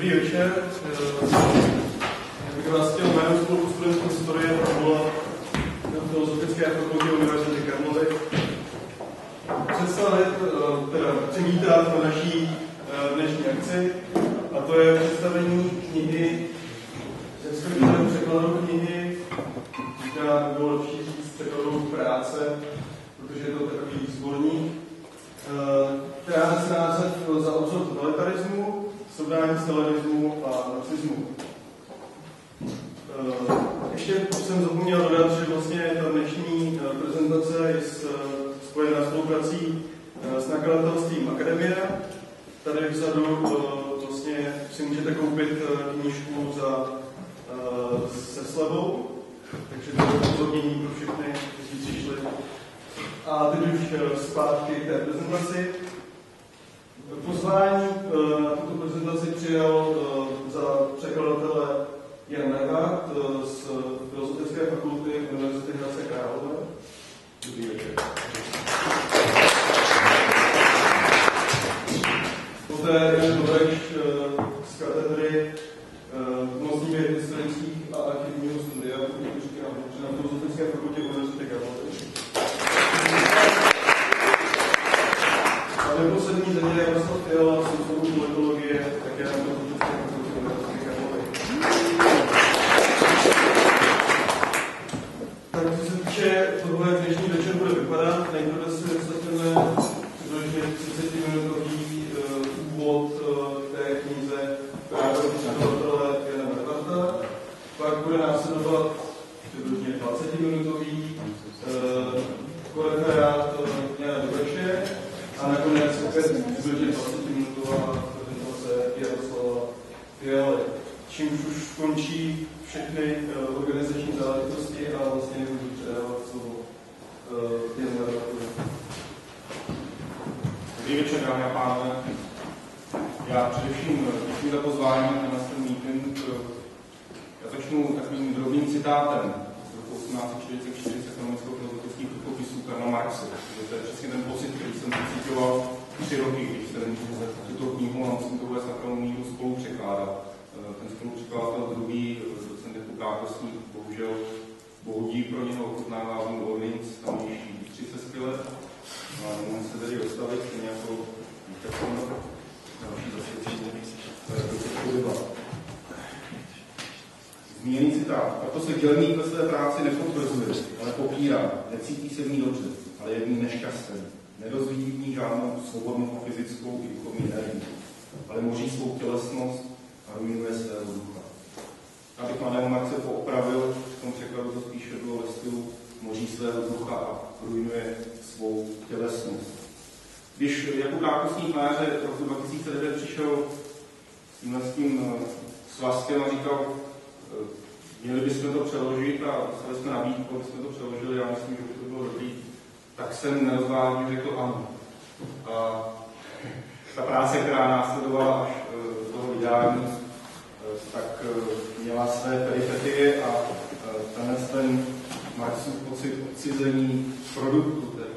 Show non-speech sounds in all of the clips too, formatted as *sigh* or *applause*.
Dobrý večer. Já bych vás chtěl jménem spolu studentů historie Pavla na Filozofické fakultě Univerzity Karlovy představit, eh, teda přivítat na naší eh, dnešní akci, a to je představení knihy, respektive překladu knihy, říká, bylo lepší říct překladu práce, protože je to takový sborník, eh, která nese název za obzor srovnání stalinismu a nacismu. Eh, ještě jsem zapomněl dodat, že vlastně ta dnešní eh, prezentace je spojená spoluprací s nakladatelstvím Akademie. Tady vzadu vlastně si můžete koupit knížku za, se slevou, takže to je upozornění pro všechny, kteří přišli. A teď už zpátky k té prezentaci. Pozvání eh, na tuto prezentaci přijal eh, za překladatele Jan Nevart eh, z Filozofické fakulty Univerzity Hradce Králové. Dobrý večer. Poté Jan Dobreš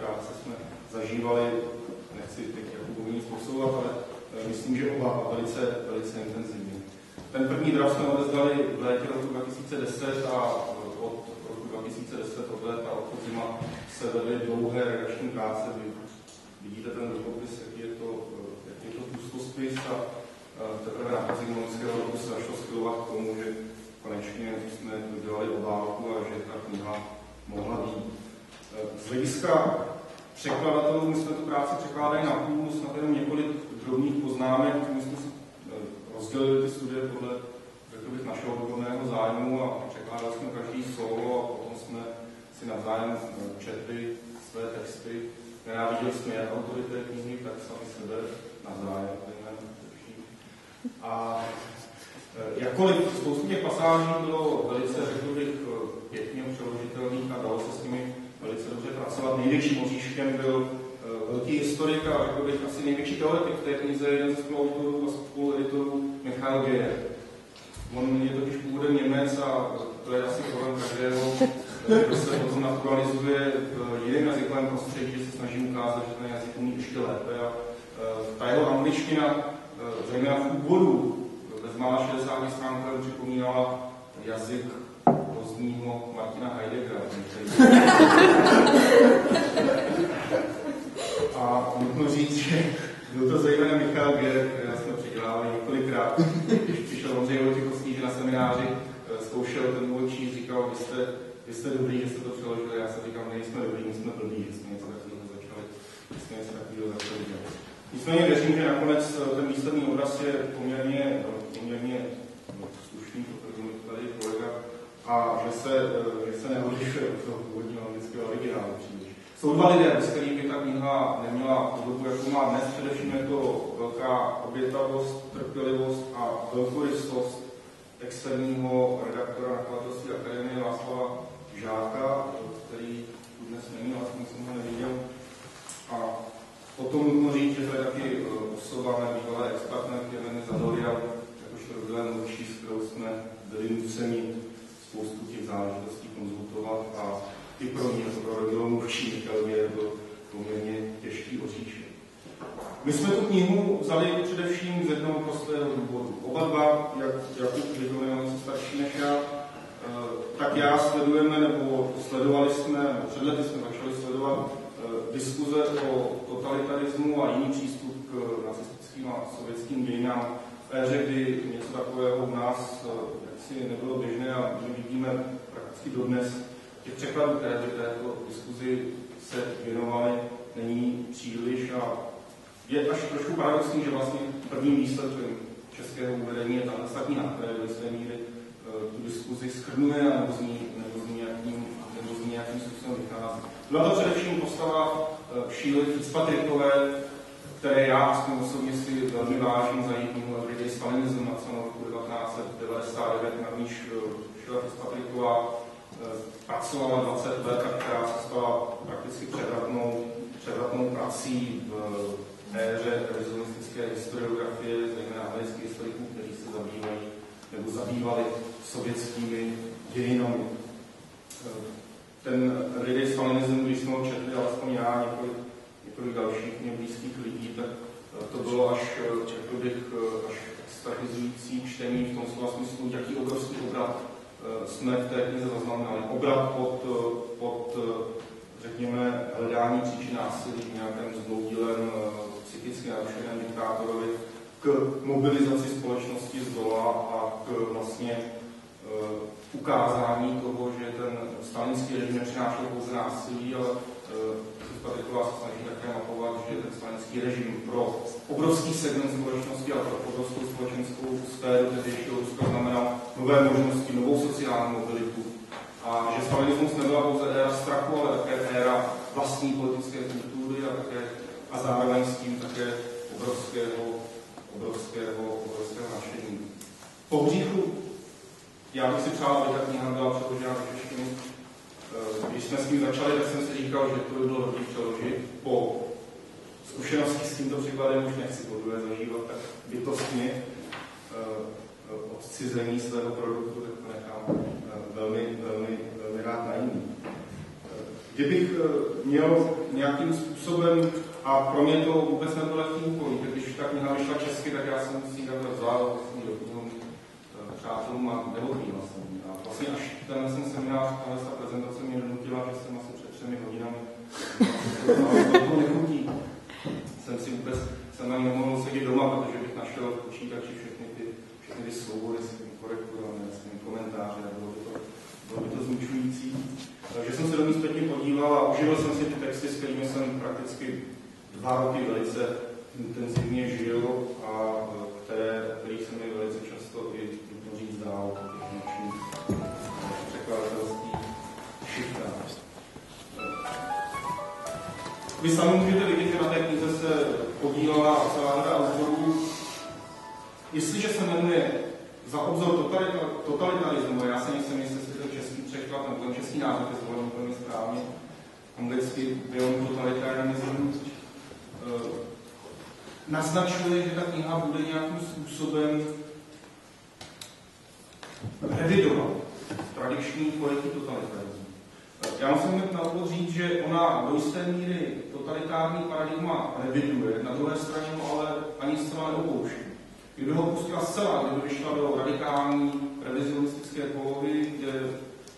práce jsme zažívali, nechci teď Jakubovi nic posouvat, ale myslím, že oba velice, velice intenzivně. Ten první draft jsme odezdali v létě roku 2010 a od roku 2010 od léta od podzima se vedly dlouhé redakční práce. Vy vidíte ten rukopis, jaký je to, jaký je to tlustospis a teprve na podzim loňského roku se začalo schylovat k tomu, že konečně jsme udělali obálku a že ta kniha mohla být. Z hlediska překladatelů, my jsme tu práci překládali na půl, snad jenom několik drobných poznámek, my jsme si rozdělili ty studie podle, řekl bych, našeho odborného zájmu a překládali jsme každý solo a potom jsme si navzájem četli své texty. Nenáviděli jsme jak autory té knihy, tak sami sebe navzájem. A jakkoliv spoustu těch pasáží bylo velice, řekl bych, pěkně přeložitelných a dalo se s nimi velice dobře pracovat. Největším moříškem byl velký historik a řekl bych asi největší teoretik v té knize, jeden ze spoluautorů a spolueditorů Michal Geyer. On je totiž původem Němec a to je asi problém každého, kdo se potom naturalizuje v jiném jazykovém prostředí, že se snaží ukázat, že ten jazyk umí ještě lépe. A ta jeho angličtina, zejména v úvodu, bez bezmála 60 stránkové připomínala jazyk pozdního Martina Heideggera. *laughs* A nutno říct, že byl to zejména Michal Ger, která jsme předělávali několikrát, když přišel Ondřej Vojtěchovský, že na semináři eh, zkoušel ten můj číst, říkal, vy jste, vy jste dobrý, že jste to přeložili, já jsem říkal, nejsme dobrý, my jsme blbí, že jsme něco takového začali, že jsme něco takového začali dělat. Nicméně věřím, že nakonec eh, ten výsledný obraz je poměrně, poměrně no, slušný, protože mi tady kolega, a že se, že se neodlišuje od toho původního anglického originálu příliš. Jsou dva lidé, s kterými ta kniha neměla podobu, jakou má dnes. Především je to velká obětavost, trpělivost a velkorysost externího redaktora nakladatelství Akademie Václava Žáka, který tu dnes není, vlastně jsem ho neviděl. A potom nutno říct, že to je taky eh, osoba bývalé expertné firmy Zadoria, jakožto rozdělené mluvčí, s kterou jsme byli nuceni spoustu těch záležitostí konzultovat a i pro mě, pro rodilou mluvčí Michalově, je to poměrně těžký oříšek. My jsme tu knihu vzali především z jednoho prostého důvodu. Oba dva, jak Jakub Lidový, on starší než já, eh, tak já sledujeme, nebo sledovali jsme, před lety jsme začali sledovat eh, diskuze o totalitarismu a jiný přístup k nacistickým a sovětským dějinám v éře, kdy něco takového u nás eh, jaksi nebylo běžné a my vidíme prakticky dodnes těch překladů, které by této diskuzi se věnovaly, není příliš a je až trošku paradoxní, že vlastně prvním výsledkem českého uvedení je ta kniha, která do jisté míry uh, tu diskuzi schrnuje a nebo z ní, nebo z ní nějakým, nebo z ní nějakým způsobem vychází. Byla to především postava uh, Šíly Fitzpatrickové, které já aspoň osobně si velmi vážím za její knihu Everyday Stalinism, napsanou roku 1999, na níž Šíla Fitzpatricková pracovala 20 let a která se stala prakticky převratnou, převratnou prací v éře revizionistické historiografie, zejména amerických historiků, kteří se zabývají nebo zabývali sovětskými dějinami. Ten lidý stalinism, když jsme ho četli, alespoň já, několik, několik dalších mě blízkých lidí, tak to bylo až, řekl bych, až extrahizující čtení v tom slova smyslu, jaký obrovský obrat Eh, jsme v té knize zaznamenali. Obrat pod, eh, pod eh, řekněme, hledání příčin násilí v nějakém zbloudilém, psychicky narušeném diktátorovi k mobilizaci společnosti z dola a k vlastně ukázání toho, že ten stalinský režim nepřinášel pouze násilí, ale Patriková se snaží také mapovat, že ten stalinský režim pro obrovský segment společnosti a pro obrovskou společenskou sféru tehdejšího Ruska znamenal nové možnosti, novou sociální mobilitu. A že stalinismus nebyla pouze éra strachu, ale také éra vlastní politické kultury a, také, a zároveň s tím také obrovského, obrovského, obrovského nadšení. Po hříchu já bych si přál, aby ta kniha byla přeložena do když jsme s tím začali, tak jsem si říkal, že to by bylo dobré přeložit. Po zkušenosti s tímto příkladem už nechci po druhé zažívat tak bytostně uh, odcizení svého produktu, tak to nechám uh, velmi, velmi, velmi rád na jiný. Kdybych měl nějakým způsobem, a pro mě to vůbec nebylo lehký úkol, když ta kniha vyšla česky, tak já jsem si ji takhle vzal do knihu přátelům a nebo vlastně. Vlastně až ten jsem seminář, tahle ta prezentace mě donutila, že jsem asi před třemi hodinami to *laughs* nechutí. Jsem si vůbec, jsem ani nemohl sedět doma, protože bych našel v počítači všechny ty, všechny ty soubory s tím korekturami, s tím komentáře, bylo by to, bylo by to zmučující. Takže jsem se do ní zpětně podíval a užil jsem si ty texty, s kterými jsem prakticky dva roky velice intenzivně žil a které, kterých se mi velice často i nutno říct dál, Vy sami můžete vidět, že na té knize se podílela celá řada autorů. Jestliže se jmenuje za obzor totalitarismu, já se nejsem jistý, jestli to český překlad nebo ten český název je zvolen úplně správně, anglicky Beyond Totalitarianism, eh, naznačuje, že ta kniha bude nějakým způsobem revidovat tradiční pojetí totalitarismu. Já musím na úvod říct, že ona do jisté míry totalitární paradigma reviduje, na druhé straně ho ale ani zcela neopouští. Kdyby ho pustila zcela, kdyby vyšla do radikální revizionistické polohy, kde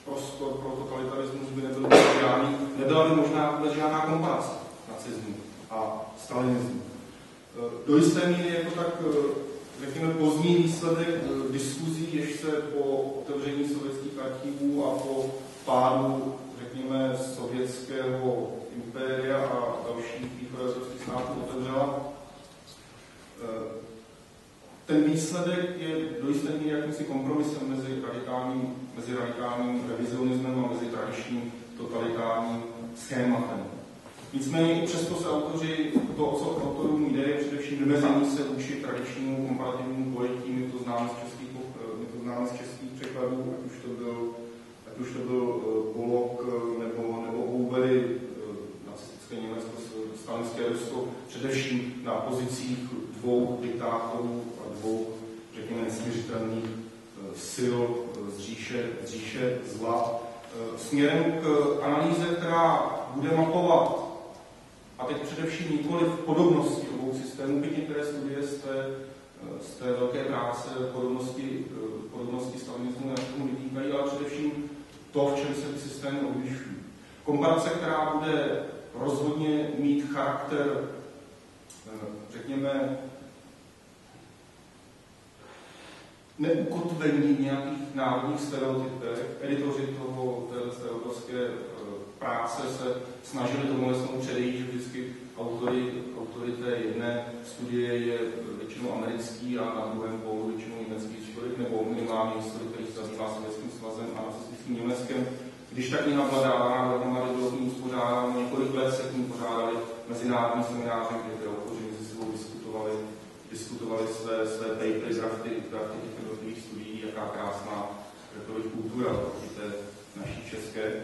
prostor pro totalitarismus by nebyl žádný, nebyla by možná vůbec žádná komparace nacismu a stalinismu. Do jisté míry je to tak, e, řekněme, pozdní výsledek e, diskuzí, jež se po otevření sovětských archivů a po pádu, řekněme, sovětského impéria a dalších východoevropských států otevřela. Ten výsledek je do jisté míry jakýmsi kompromisem mezi radikálním, mezi radikálním revizionismem a mezi tradičním totalitárním schématem. Nicméně i přesto se autoři, to, co autorům jde, je především vymezení se vůči tradičnímu komparativnímu pojetí, my to známe z českých, my to známe z českých překladů, ať už to byl, ať už to byl eh, nebo, nebo Houbery, eh, stalinské Rusko, především na pozicích dvou diktátorů a dvou, řekněme, nesměřitelných eh, sil z říše, z říše zla, směrem k analýze, která bude mapovat a teď především nikoli v podobnosti obou systémů, byť některé studie z té, z té velké práce podobnosti, podobnosti stalinismu a vytýkají, ale především to, v čem se ty systémy odlišují. Komparace, která bude rozhodně mít charakter, řekněme, neukotvení nějakých národních stereotypech. Editoři toho, té autorské práce se snažili tomu lesnou předejít, že vždycky autory, autory té jedné studie je většinou americký a na druhém polu většinou německý historik, nebo minimálně historik, který se zabývá Sovětským svazem a nacistickým Německem. Když ta kniha dávána dohromady, bylo k ní uspořádáno několik let se k ní pořádali mezinárodní semináře, kde ty autoři mezi sebou diskutovali, diskutovali své, své papery, drafty, drafty těch jednotlivých studií, jaká krásná kultura proti té naší české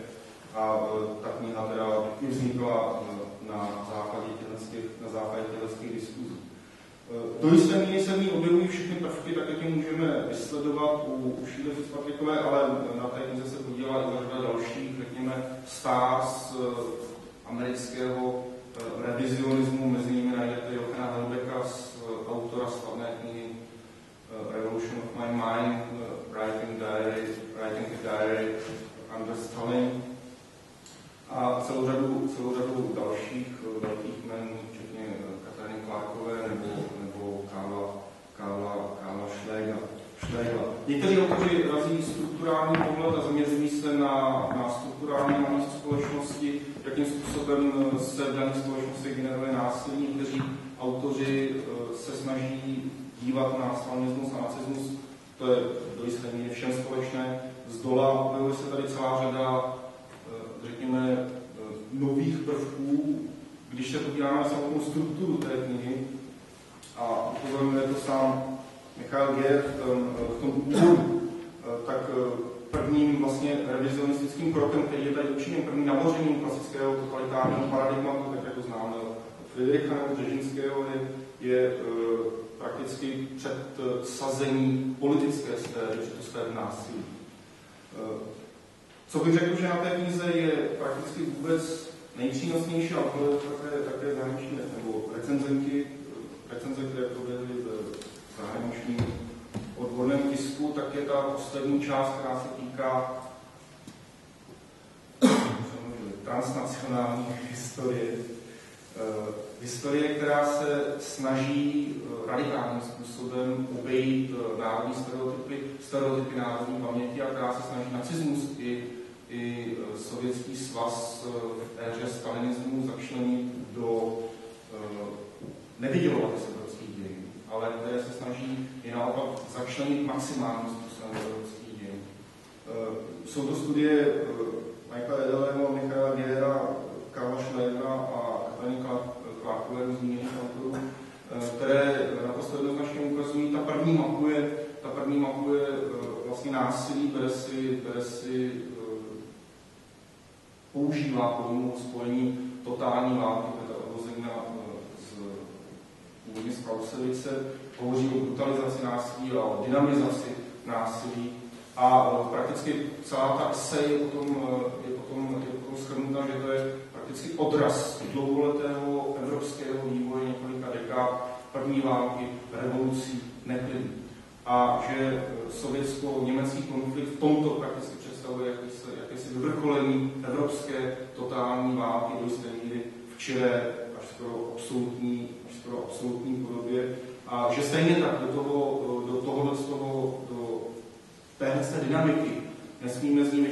a e, ta kniha teda vznikla e, na základě těch, na základě těch diskuzí. E, do jisté míry se mi objevují všechny prvky, tak jak je můžeme vysledovat u, u Šíleřic Patrikové, ale na té knize se podílá i řada dalších, řekněme, stars amerického revizionismu, mezi nimi najdete Johana Helbecka z autora slavné knihy Revolution of My Mind, Writing Diary, Writing a Diary Under Stalin, a celou řadu, celou řadu dalších eh, velkých jmen, včetně eh, Katariny Clarkové nebo, nebo Karla, Karla, Karla Schlegla. Někteří autoři razí strukturální pohled a zaměřují se na, na strukturální analýzu společnosti, jakým způsobem se v daných společnostech generuje násilí. Někteří autoři se snaží dívat na stalinismus a nacismus, to je do jisté míry všem společné. Z dola objevuje se tady celá řada řekněme, eh, nových prvků, když se podíváme na samotnou strukturu té knihy, a upozorňuje to sám Michal Gier v tom, eh, v tom úvodu, eh, tak prvním vlastně revizionistickým krokem, který je tady učiněn, prvním namořením klasického totalitárního paradigmatu, tak jak to známe od Friedricha nebo Břežinského, je, je prakticky předsazení politické sféry, před sféry násilí. Co bych řekl, že na té knize je prakticky vůbec nejpřínosnější, ale to je také, také zahraniční nebo recenzenti, recenze, které proběhly tisku, tak je ta poslední část, která se týká transnacionální historie. Uh, historie, která se snaží uh, radikálním způsobem obejít uh, národní stereotypy, stereotypy národní paměti a která se snaží nacismus i i Sovětský svaz v éře stalinismu začlenit do e, evropských dějin, ale které se snaží i naopak začlenit maximálním způsobem do evropských dějin. Jsou to studie Michaela Edelého, Michaela Gera, Karla Schlegera a Katariny Clarkové zmíněných autorů, které naprosto jednoznačně ukazují, ta první mapuje, ta první mapuje vlastně násilí, bere si, bere si používá pojmu spojení totální války, teda odvození z původně z Clausewitze, hovoří o brutalizaci násilí a o dynamizaci násilí. A prakticky celá ta ese je potom, je potom, je potom shrnuta, že to je prakticky odraz dlouholetého evropského vývoje několika dekád, první války, revolucí, neklidný. A že sovětsko-německý konflikt v tomto prakticky představuje jakési, jakési vyvrcholení evropské totální války do jisté míry v až skoro absolutní, skoro absolutní podobě. A že stejně tak do toho, do tohohle z toho, do téhle dynamiky nesmíme z ní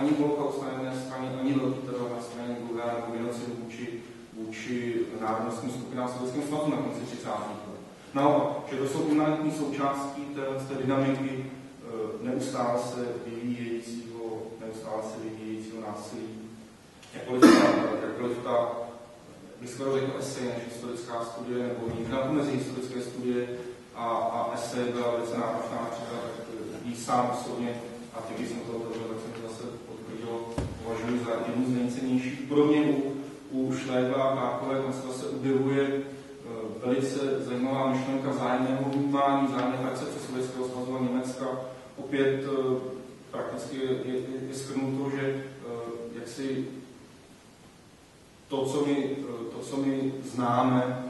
ani holokaust na jedné straně, ani velký teror na straně druhé, nebo genocidu vůči, vůči národnostním skupinám Sovětském svazu na konci 30. let. Naopak, že to jsou imanentní součástí té, té dynamiky e, neustále se vyvíjejícího, neustále se vyvíjejícího násilí. Jakkoliv ta, jakkoliv ta bych skoro řekl esej než historická studie, nebo někde mezi historické studie a, a esej byla velice náročná, například jí sám osobně, a teď, jsem to otevřel, tak jsem to zase potvrdil, považuji za jednu z nejcennějších. Podobně u, u Šléba a Kákové, tam se zase objevuje velice zajímavá myšlenka zájemného vnímání, zájemné percepce Sovětského svazu a Německa. Opět eh, prakticky je, je, je shrnuto, že eh, jak si to, co my, eh, to, co my známe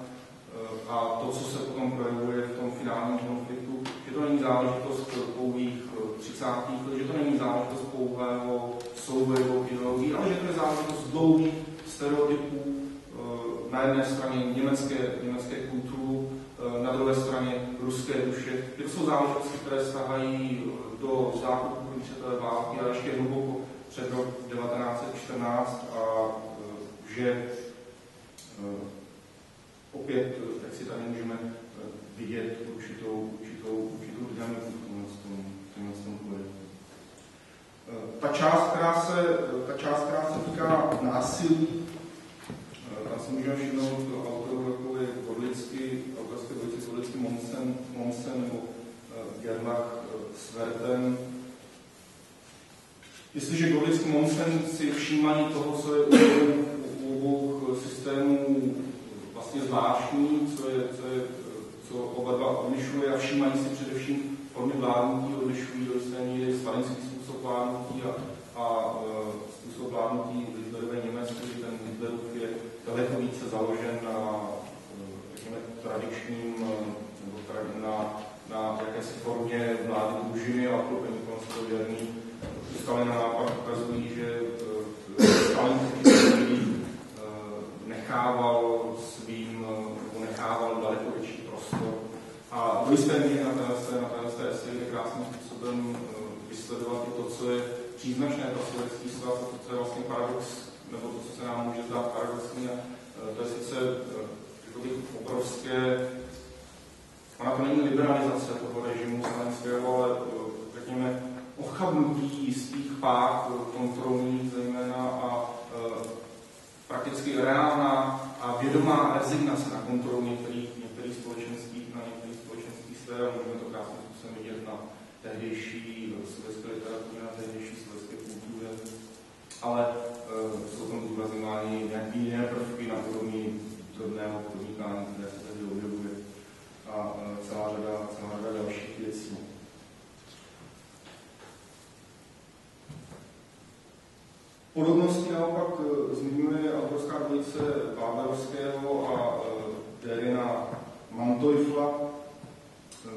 a to, co se potom projevuje v tom finálním konfliktu, že to není záležitost pouhých 30. let, že to není záležitost pouhého souboje ideologií, ale že to je záležitost dlouhých stereotypů, na jedné straně německé, německé kulturu, eh, na druhé straně ruské duše. To jsou záležitosti, které stahají eh, do zákupu první světové války a ještě hluboko před rok 1914 a eh, že opět, jak si tady můžeme vidět určitou, určitou, určitou dynamiku v tomhle tom projektu. Ta část, která se, ta část, která se týká násilí, tam si můžeme všimnout autorů, jako je Godlicky, autorské dvojice Godlicky Monsen, Monsen nebo Gerlach s Vertem. Jestliže Godlicky Monsen si všímají toho, co je systémů vlastně zvláštní, co, je, co, je, co oba dva odlišuje a všímají si především formy vládnutí, odlišují do jisté míry stalinský způsob vládnutí a, a uh, způsob vládnutí Hitlerové Německo, kdy ten Hitlerův je daleko více založen na řekněme, tradičním nebo na, na jakési formě vlády družiny a kolem věrný. Stalina naopak ukazují, že Stalin nechával svým, nebo nechával daleko větší prostor. A do jisté míry na té, na té esej je krásným způsobem vysledovat i to, co je příznačné pro sovětský svaz, a to, co je vlastně paradox nebo to, co se nám může zdát paradoxní, a e, to je sice, e, řekl bych, obrovské, ona to není liberalizace toho režimu stalinského, ale řekněme, ochabnutí jistých pák kontrolních zejména a prakticky reálná a vědomá rezignace na kontrolu některých, některých společenských, na některých společenských sfér. Můžeme to krásně způsobem vidět na tehdejší sovětské literatuře, na tehdejší sovětské kultuře. Ale Eh, jsou tam zdůrazňovány nějaké jiné prvky na úrovni drobného podnikání, které se tady objevuje a eh, celá řada, celá řada dalších Podobnosti naopak eh, zmiňuje autorská dvojice Báberovského a Derina Mantoifla,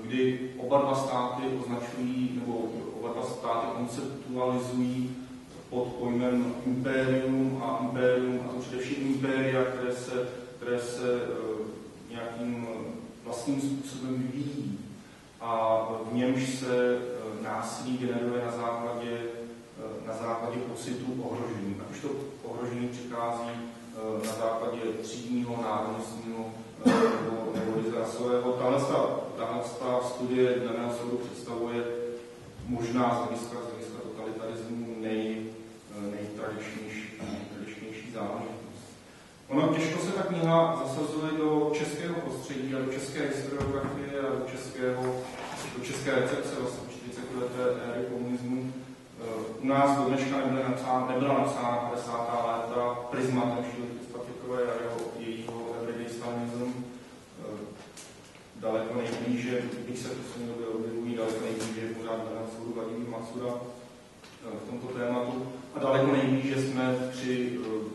kdy oba dva státy označují, nebo oba dva státy konceptualizují pod pojmem impérium a impérium, a to především impéria, které se, které se uh, nějakým eh, vlastním způsobem vyvíjí. A v němž se násilí generuje na základě, na základě pocitu ohrožení. Ať už to ohrožení přichází na základě třídního, národnostního nebo, nebo rasového. Tahle, tahle studie daného soudu představuje možná z hlediska, z hlediska totalitarismu nej, nejtradičnější, nejtradičnější záležitost. Ono těžko se ta kniha zasazuje do českého prostředí a do české historiografie a do, českého, do české recepce vlastně 40 leté éry komunismu. U nás do dneška nebyla napsána, nebyla napsána 50. léta prismatem Šíleky Spatikové a jeho, jejího everyday stalinism. Daleko nejblíže, když se to době objevují, daleko nejblíže pořád na soudu Vladimír Macura v tomto tématu a daleko nejblíže jsme při eh,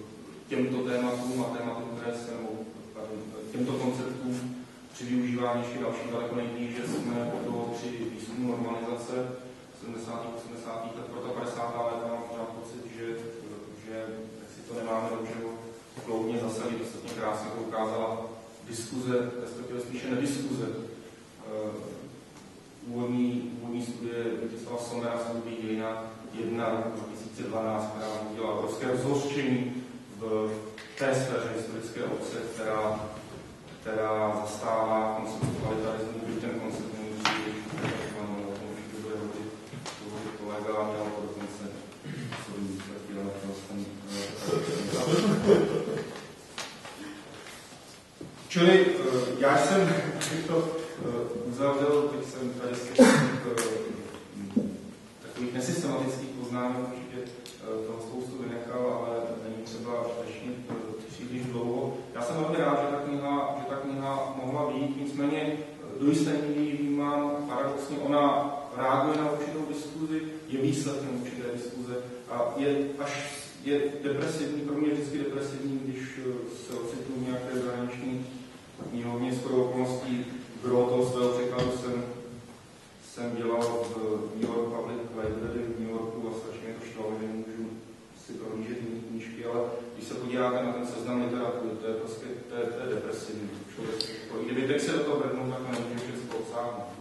těmto tématům a tématům, které se, nebo těmto konceptům při využívání ještě další daleko nejblíže jsme to při výzkumu normalizace 70. 80. let pro ta 50. let mám pořád pocit, že, že si to nemáme dobře kloudně zasadit. Ostatně krásně to ukázala diskuze, respektive spíše nediskuze. Uh, úvodní, úvodní studie Vítězslava Somera z Hlubý dějina 1 2012, která udělala obrovské rozhořčení v té sféře historické obce, která, která zastává koncept totalitarismu, byť ten koncept hovořit, kolega, měl dokonce sobě výsledky, to jsem Čili já jsem to uzavřel, teď jsem tady z takových nesystematických poznámek určitě toho spoustu vynechal, ale není třeba řešit příliš dlouho. Já jsem velmi rád, že ta kniha, že ta kniha mohla být, nicméně do jisté míry vnímám paradoxně, ona reaguje na určitou diskuzi, je výsledkem určité diskuze a je až je depresivní, pro mě vždycky depresivní, když se ocitnu nějaké zahraniční knihovně s okolností gro toho svého překladu jsem, jsem dělal v New York Public Library v New Yorku a strašně to štvalo, že můžu si prohlížet jiné knížky, ale když se podíváte na ten seznam literatury, to je prostě to je, to je depresivní. Člověk, kdyby teď se do toho vrhnul, tak nemůže všechno obsáhnout.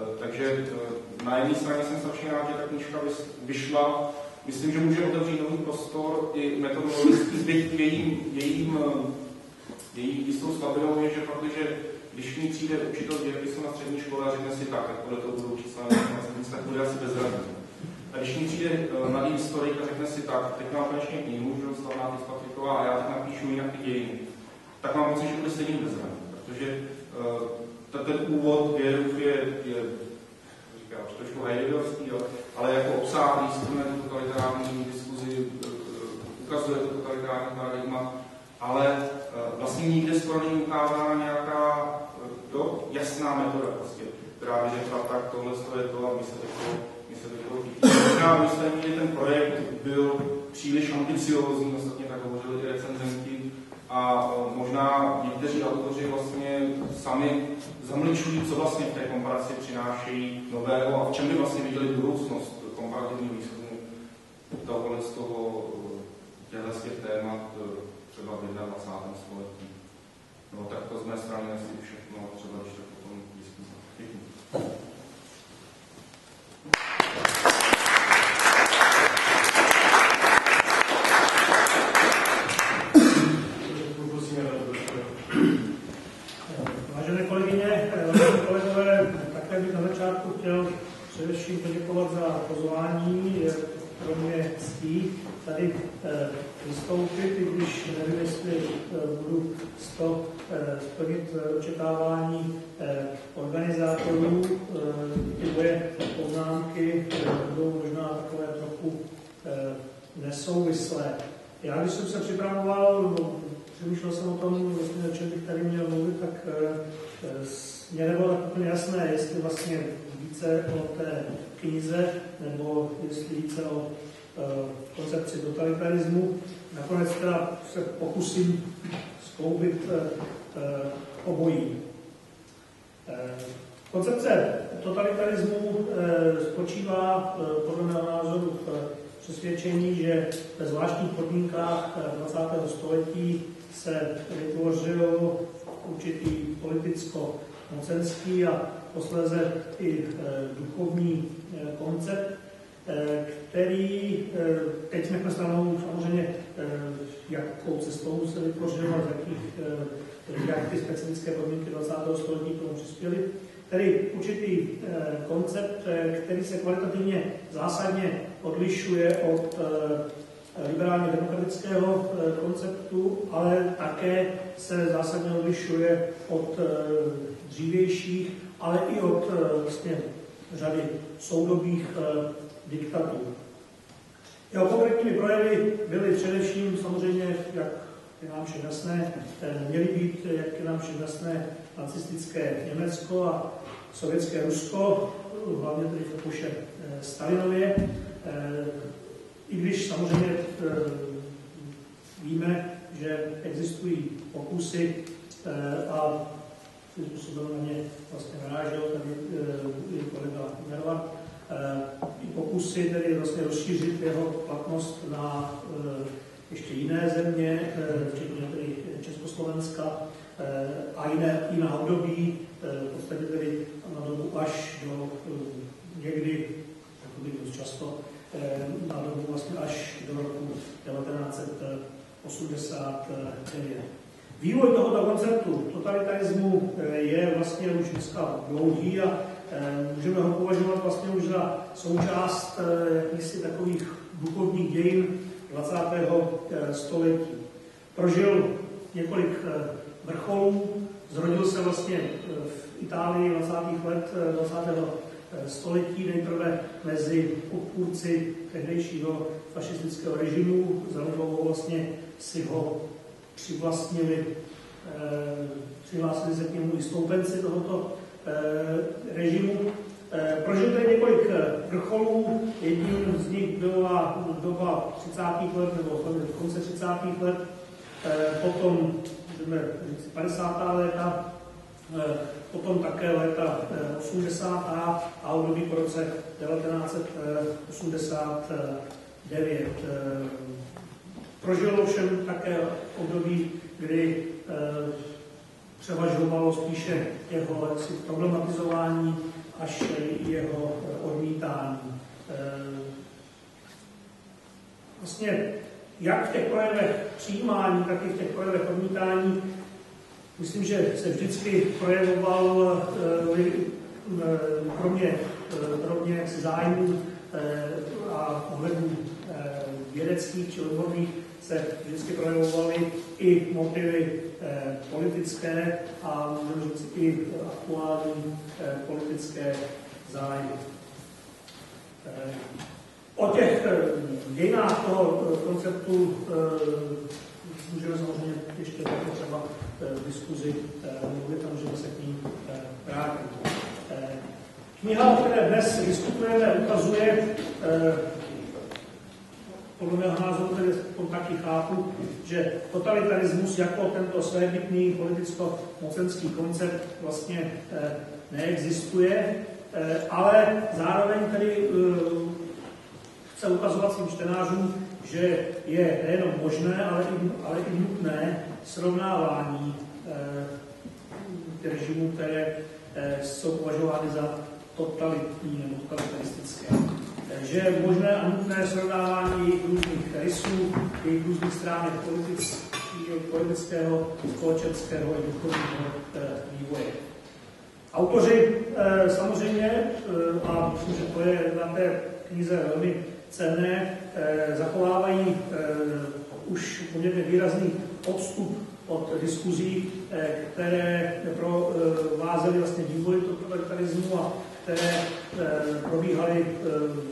Eh, takže eh, na jedné straně jsem strašně rád, že ta knížka vyšla. Myslím, že může otevřít nový prostor i metodologický, byť jejím, jejím, eh, jejím jistou slabinou je, že protože když mi přijde učitel dějepisu na střední škole a řekne si tak, tak podle toho budou čísla na tak bude asi bezradný. A když mi přijde mladý historik a řekne si tak, teď mám konečně knihu, že dostal nápis Patriková a já teď napíšu jinak ty dějiny, tak mám pocit, že bude stejně bezradný, protože uh, ten úvod věru je, je říká, trošku heideggerský, ale jako obsáhlý instrument totalitární diskuzi uh, ukazuje to totalitární paradigma, ale uh, vlastně nikde skoro není ukázána nějaká to jasná metoda prostě, která by řekla, tak tohle je to a my se toho Možná myslím, že ten projekt byl příliš ambiciózní, ostatně tak hovořili i recenzenti, a e, možná někteří autoři vlastně zamlčují, co vlastně v té komparaci přinášejí nového a v čem by vlastně viděli budoucnost komparativního výzkumu tohohle z toho, těchto z těch témat e, třeba v 21. století. No tak to z mé strany asi všechno, třeba když to sovětské Rusko, hlavně tedy v epoše eh, Stalinově. Eh, I když samozřejmě víme, že existují pokusy a způsobem na ně vlastně narážel tady je kolega Mervan, pokusy tedy vlastně rozšířit jeho platnost na ještě jiné země, včetně tedy Československa a jiné, jiná období, v podstatě tedy na dobu až do někdy, jakoby dost často, na dobu vlastně až do roku 1989. Vývoj tohoto konceptu totalitarismu je vlastně už dneska dlouhý a můžeme ho považovat vlastně už za součást jakýchsi takových duchovních dějin 20. století. Prožil několik vrcholů, zrodil se vlastně v Itálii 20. let 20 století, nejprve mezi odpůrci tehdejšího fašistického režimu, zanedlouho vlastně si ho přivlastnili, přihlásili se k němu i stoupenci tohoto režimu. Prožil tady několik vrcholů, jedním z nich byla doba 30. let nebo konce 30. let, potom říct 50. léta, potom také léta 80. a období po roce 1989. Prožilo všem také období, kdy převažovalo spíše jeho problematizování až jeho odmítání. Vlastně jak v těch projevech přijímání, tak i v těch projevech odmítání Myslím, že se vždycky projevoval eh, eh, kromě, eh, kromě zájmů a ohledů vědeckých či odborných se vždycky projevovaly i motivy politické a můžeme i aktuální politické zájmy. O těch dějinách toho konceptu můžeme samozřejmě ještě třeba v diskuzi mluvit a můžeme se k ní vrátit. Kniha, o které dnes diskutujeme, ukazuje, podle mého názoru tedy to taky chápu, že totalitarismus jako tento svébytný politicko-mocenský koncept vlastně neexistuje, ale zároveň tedy chce ukazovat svým čtenářům, že je nejenom možné, ale i, ale i nutné srovnávání e, režimů, které e, jsou považovány za totalitní nebo totalitaristické. Že je možné a nutné srovnávání různých rysů, jejich různých stránek politického, politického, společenského a duchovního e, vývoje. Autoři samozřejmě, a myslím, že to je na té knize velmi cenné, eh, zachovávají eh, už poměrně výrazný odstup od diskuzí, eh, které provázely vlastně vývoj totalitarismu a které probíhaly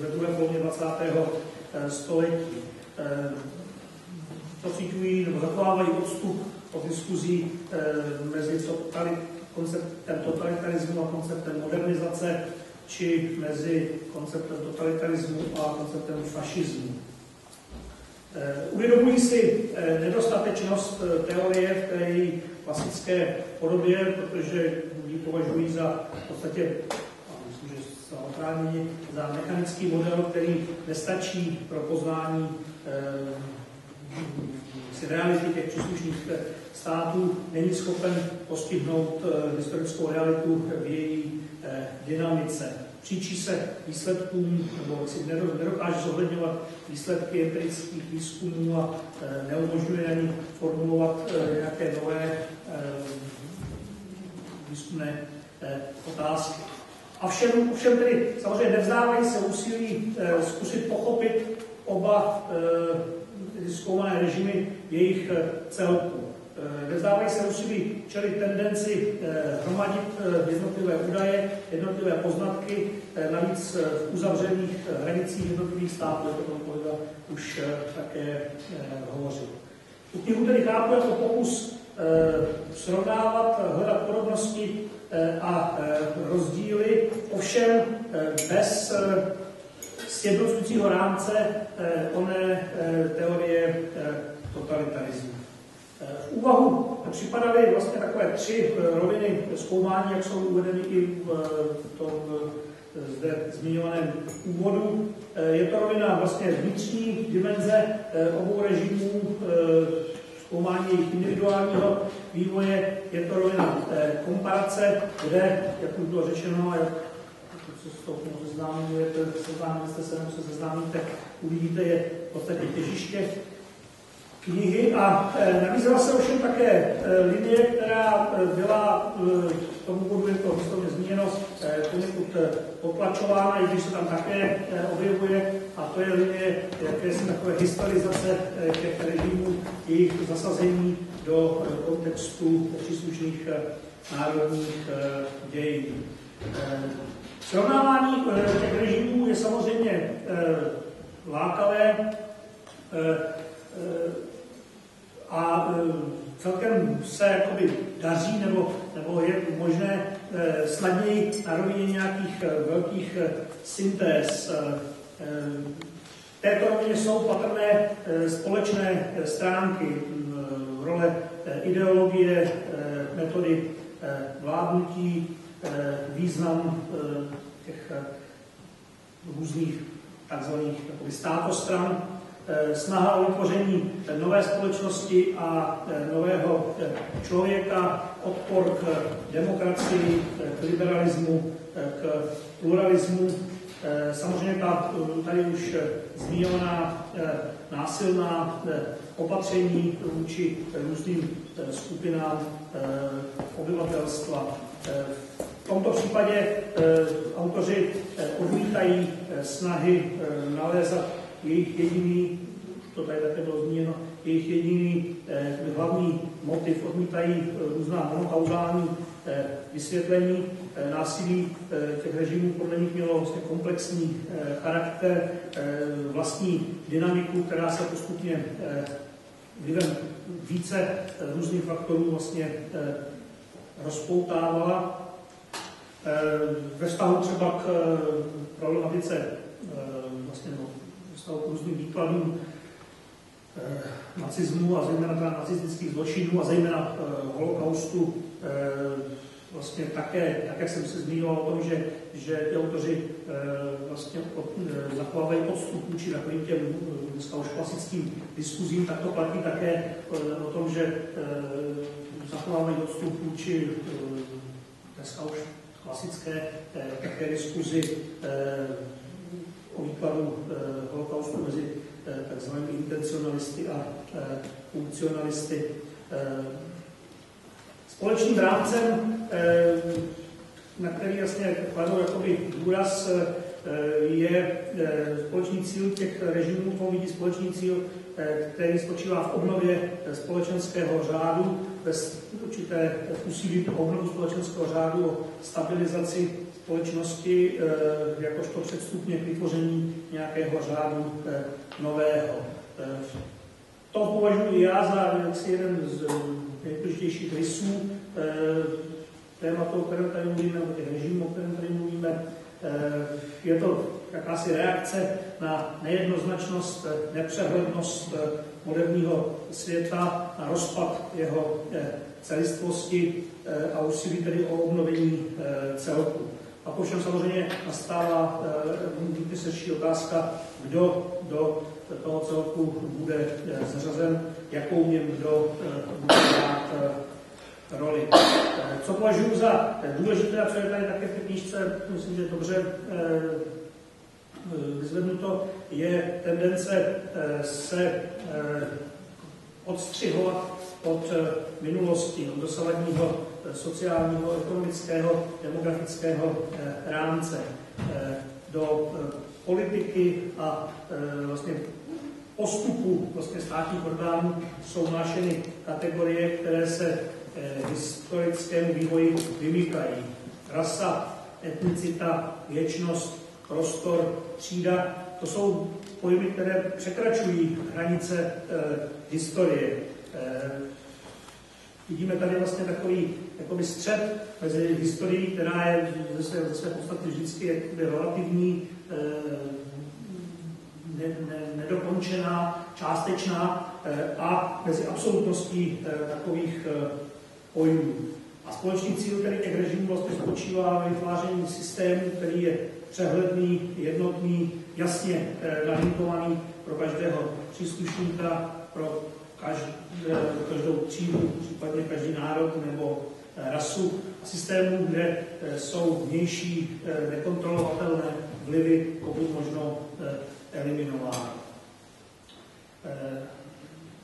ve druhé polovině 20. století. Pocitují nebo zachovávají odstup od diskuzí mezi konceptem totalitarismu a konceptem modernizace, či mezi konceptem totalitarismu a konceptem fašismu. Eh, uvědomují si eh, nedostatečnost eh, teorie v té její klasické podobě, protože ji považují za v podstatě, myslím, že oprávněně, za mechanický model, který nestačí pro poznání si reality těch příslušných států, není schopen postihnout historickou realitu v její dynamice. Příčí se výsledkům, nebo si nedokáže zohledňovat výsledky empirických výzkumů a e, neumožňuje ani formulovat e, nějaké nové e, výzkumné otázky. A všem, všem tedy samozřejmě nevzdávají se úsilí zkusit pochopit oba zkoumané režimy jejich celku. Nezdávají se úsilí čelit tendenci eh, hromadit eh, jednotlivé údaje, jednotlivé poznatky, eh, navíc v uzavřených hranicích jednotlivých států, jako to kolega už také hovořil. Tu knihu tedy chápu jako pokus srovnávat, hledat podobnosti a rozdíly, ovšem bez sjednocujícího rámce oné teorie totalitarismu. V úvahu připadaly vlastně takové tři roviny zkoumání, jak jsou uvedeny i v tom zde zmiňovaném úvodu. Je to rovina vlastně vnitřní dimenze obou režimů, zkoumání jejich individuálního vývoje, je to rovina komparace, kde, jak už bylo řečeno, jak se s tou seznámíte, se se, se seznámíte, uvidíte, je v podstatě těžiště knihy a e, nabízela se ovšem také e, linie, která e, byla v tom bodu, je to výslovně zmíněno, poněkud potlačována, i když se tam také objevuje, a to je linie jakési takové historizace těch režimů, jejich zasazení do kontextu příslušných národních dějin. Srovnávání těch režimů je samozřejmě lákavé, a e, celkem se jakoby daří, nebo, nebo je možné e, snadněji na rovině nějakých e, velkých syntéz. V této rovině jsou patrné společné stránky, role ideologie, metody vládnutí, význam těch různých takzvaných státostran, snaha o vytvoření nové společnosti a eh, nového eh, člověka, odpor k demokracii, k liberalismu, k pluralismu. Samozřejmě ta tady už zmíněná násilná opatření vůči různým skupinám obyvatelstva. V tomto případě autoři odmítají snahy nalézat jejich jediný, to tady také bylo zmíněno, jejich jediný eh, hlavní motiv odmítají různá monokauzální eh, vysvětlení. Eh, násilí eh, těch režimů podle nich mělo vlastně komplexní eh, charakter, eh, vlastní dynamiku, která se postupně eh, vlivem více eh, různých faktorů vlastně eh, rozpoutávala. Eh, ve vztahu třeba k eh, problematice vztahu k různým výkladům eh, nacismu a zejména teda nacistických zločinů a zejména eh, holokaustu. Eh, vlastně také, tak jak jsem se zmínil o tom, že, že ty autoři vlastně od, zachovávají odstup vůči takovým těm dneska už klasickým diskuzím, tak to platí také o tom, že zachovávají odstup vůči dneska už klasické také diskuzi o výkladu eh, holokaustu mezi eh, takzvanými intencionalisty a eh, funkcionalisty. Společným rámcem, na který jasně kladou jakoby důraz, je společný cíl těch režimů, to vidí společný cíl, který spočívá v obnově společenského řádu, ve určité úsilí o obnovu společenského řádu, o stabilizaci společnosti eh, jakožto předstupně k vytvoření nějakého řádu eh, nového. Eh, to považuji já za jeden z nejdůležitějších rysů tématu, o kterém tady mluvíme, nebo těch režimů, o kterém tady mluvíme. Je to jakási reakce na nejednoznačnost, nepřehlednost moderního světa, na rozpad jeho celistvosti a úsilí tedy o obnovení celku. A počem samozřejmě nastává e, sešší otázka, kdo do toho celku bude e, zařazen, jakou něm kdo e, bude e, roli. Co považuji za důležité, a co je tady také v té knížce, myslím, že dobře vyzvednuto, je tendence se odstřihovat od minulosti, od dosavadního sociálního, ekonomického, demografického eh, rámce eh, do eh, politiky a vlastně postupu vlastně státních orgánů jsou nášeny kategorie, které se historickému vývoji vymykají. Rasa, etnicita, věčnost, prostor, třída, to jsou pojmy, které překračují hranice e, historie. E, Vidíme tady vlastně takový jakoby střed mezi historií, která je ze své, ze své podstaty vždycky jakoby relativní, e, ne, ne, nedokončená, částečná a mezi absolutností takových pojmů. A společný cíl který těch režimů vlastně spočívá ve vytváření systému, který je přehledný, jednotný, jasně nalinkovaný pro každého příslušníka, pro každé, každou třídu, případně každý národ nebo rasu a systémů, kde jsou vnější nekontrolovatelné vlivy, pokud možno eliminovány.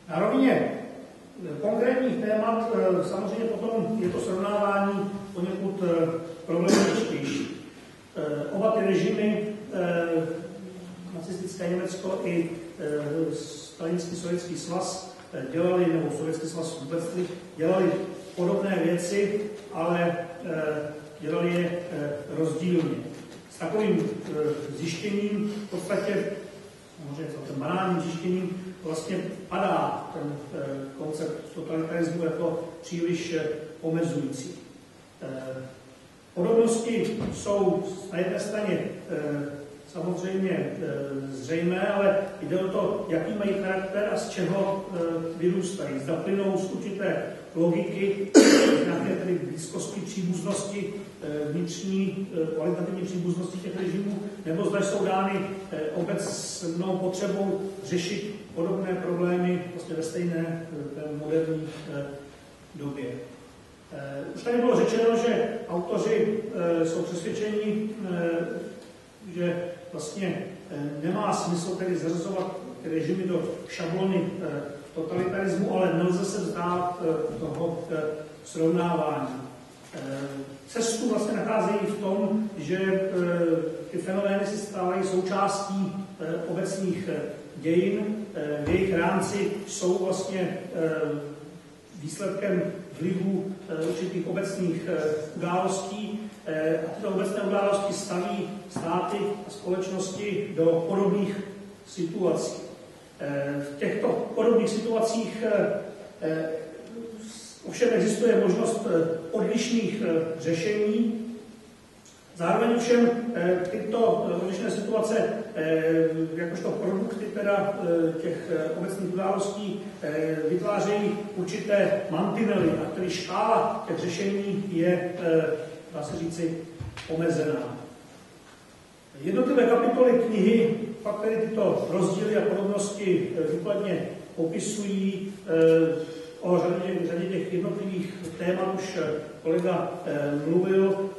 Na rovině konkrétních témat samozřejmě potom je to srovnávání poněkud problematičtější. Oba ty režimy, nacistické Německo i stalinský sovětský svaz, dělali, nebo sovětský svaz vůbec, dělali podobné věci, ale dělali je rozdílně. S takovým zjištěním v podstatě, samozřejmě celkem banálním zjištěním, vlastně padá ten koncept totalitarismu jako příliš omezující. Podobnosti jsou na jedné straně samozřejmě zřejmé, ale jde o to, jaký mají charakter a z čeho vyrůstají. Zda plynou z určité logiky, *coughs* nějaké tedy blízkosti, příbuznosti, vnitřní kvalitativní příbuznosti těch režimů, nebo zda jsou dány obecnou potřebou řešit podobné problémy vlastně ve stejné té moderní době. Už tady bylo řečeno, že autoři jsou přesvědčeni, že vlastně nemá smysl tedy zařazovat režimy do šablony totalitarismu, ale nelze se vzdát toho srovnávání. Cestu vlastně nacházejí v tom, že ty fenomény se stávají součástí obecných dějin, v jejich rámci jsou vlastně výsledkem vlivu určitých obecných událostí a tyto obecné události staví státy a společnosti do podobných situací. V těchto podobných situacích ovšem existuje možnost odlišných řešení. Zároveň ovšem tyto odlišné situace, jakožto produkty teda těch obecných událostí, vytvářejí určité mantinely, a tedy škála těch řešení je, dá se říci, omezená. Jednotlivé kapitoly knihy pak tedy tyto rozdíly a podobnosti důkladně popisují. O řadě, řadě těch jednotlivých témat už kolega mluvil.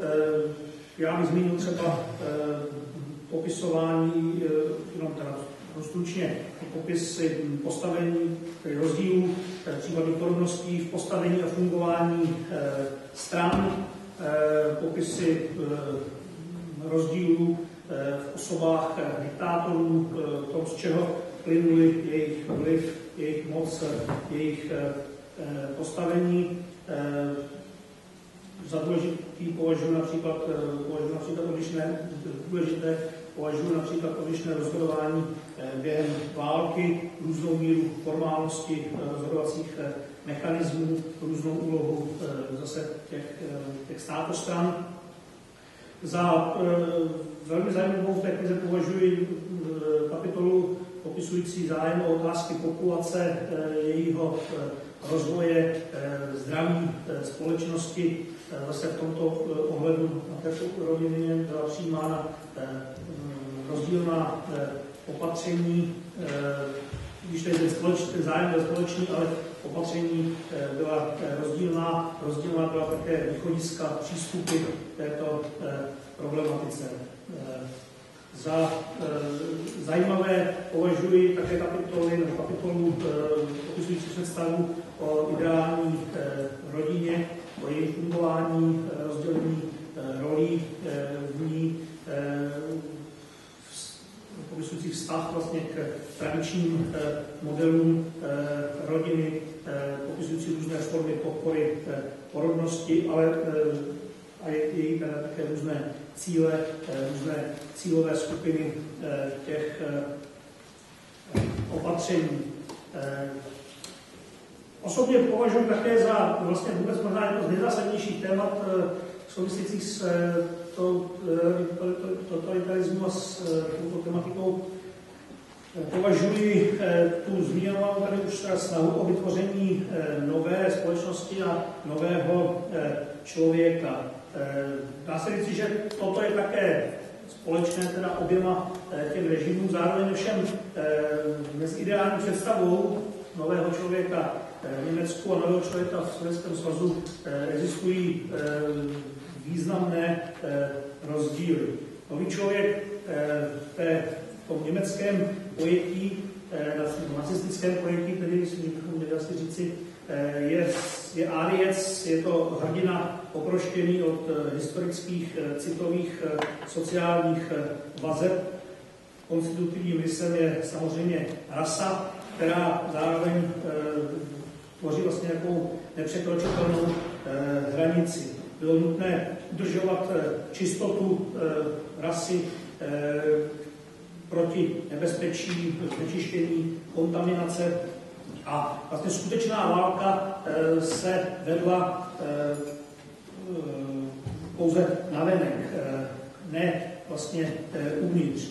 Já bych zmínil třeba popisování, jenom teda stručně popisy postavení, rozdílů, případných podobností v postavení a fungování stran, popisy rozdílů v osobách diktátorů, tom, z čeho plynuli jejich vliv, jejich moc, jejich postavení. Za důležitý považuji například, považuji například odlišné, důležité považuji například odlišné rozhodování během války, různou míru formálnosti rozhodovacích mechanismů, různou úlohu zase těch, těch státostran. Za velmi zajímavou v té knize považuji kapitolu popisující zájem o otázky populace, jejího rozvoje, zdraví společnosti. Zase v tomto ohledu na této rovině byla přijímána rozdílná opatření, když ten, společný, ten zájem byl společný, ale opatření byla rozdílná. Rozdílná byla také východiska přístupy této problematice. Za zajímavé považuji také kapitoly nebo kapitolu popisující představu o ideální rodině, o jejím fungování, rozdělení rolí v ní, popisující vztah vlastně k tradičním modelům rodiny, popisující různé formy podpory porodnosti, ale a její také různé cíle, různé cílové skupiny těch opatření. Osobně považuji také za vlastně vůbec možná jedno z nejzásadnějších témat souvisejících s totalitarismu a s touto tematikou Považuji tu zmíněnou tady už snahu o vytvoření nové společnosti a nového člověka. Dá se říct, že toto je také společné teda oběma těm režimům, zároveň všem mezi ideální představou nového člověka v Německu a nového člověka v Sovětském svazu existují významné rozdíly. Nový člověk v tom německém pojetí, nacistickém pojetí, tedy si bychom asi říci, je, je Ariec, je to hrdina oproštěný od historických, citových, sociálních vazeb. Konstitutivním rysem je samozřejmě rasa, která zároveň tvoří vlastně nějakou nepřekročitelnou hranici. Bylo nutné udržovat e, čistotu e, rasy e, proti nebezpečí, znečištění, kontaminace. A vlastně skutečná válka se vedla pouze navenek, ne vlastně uvnitř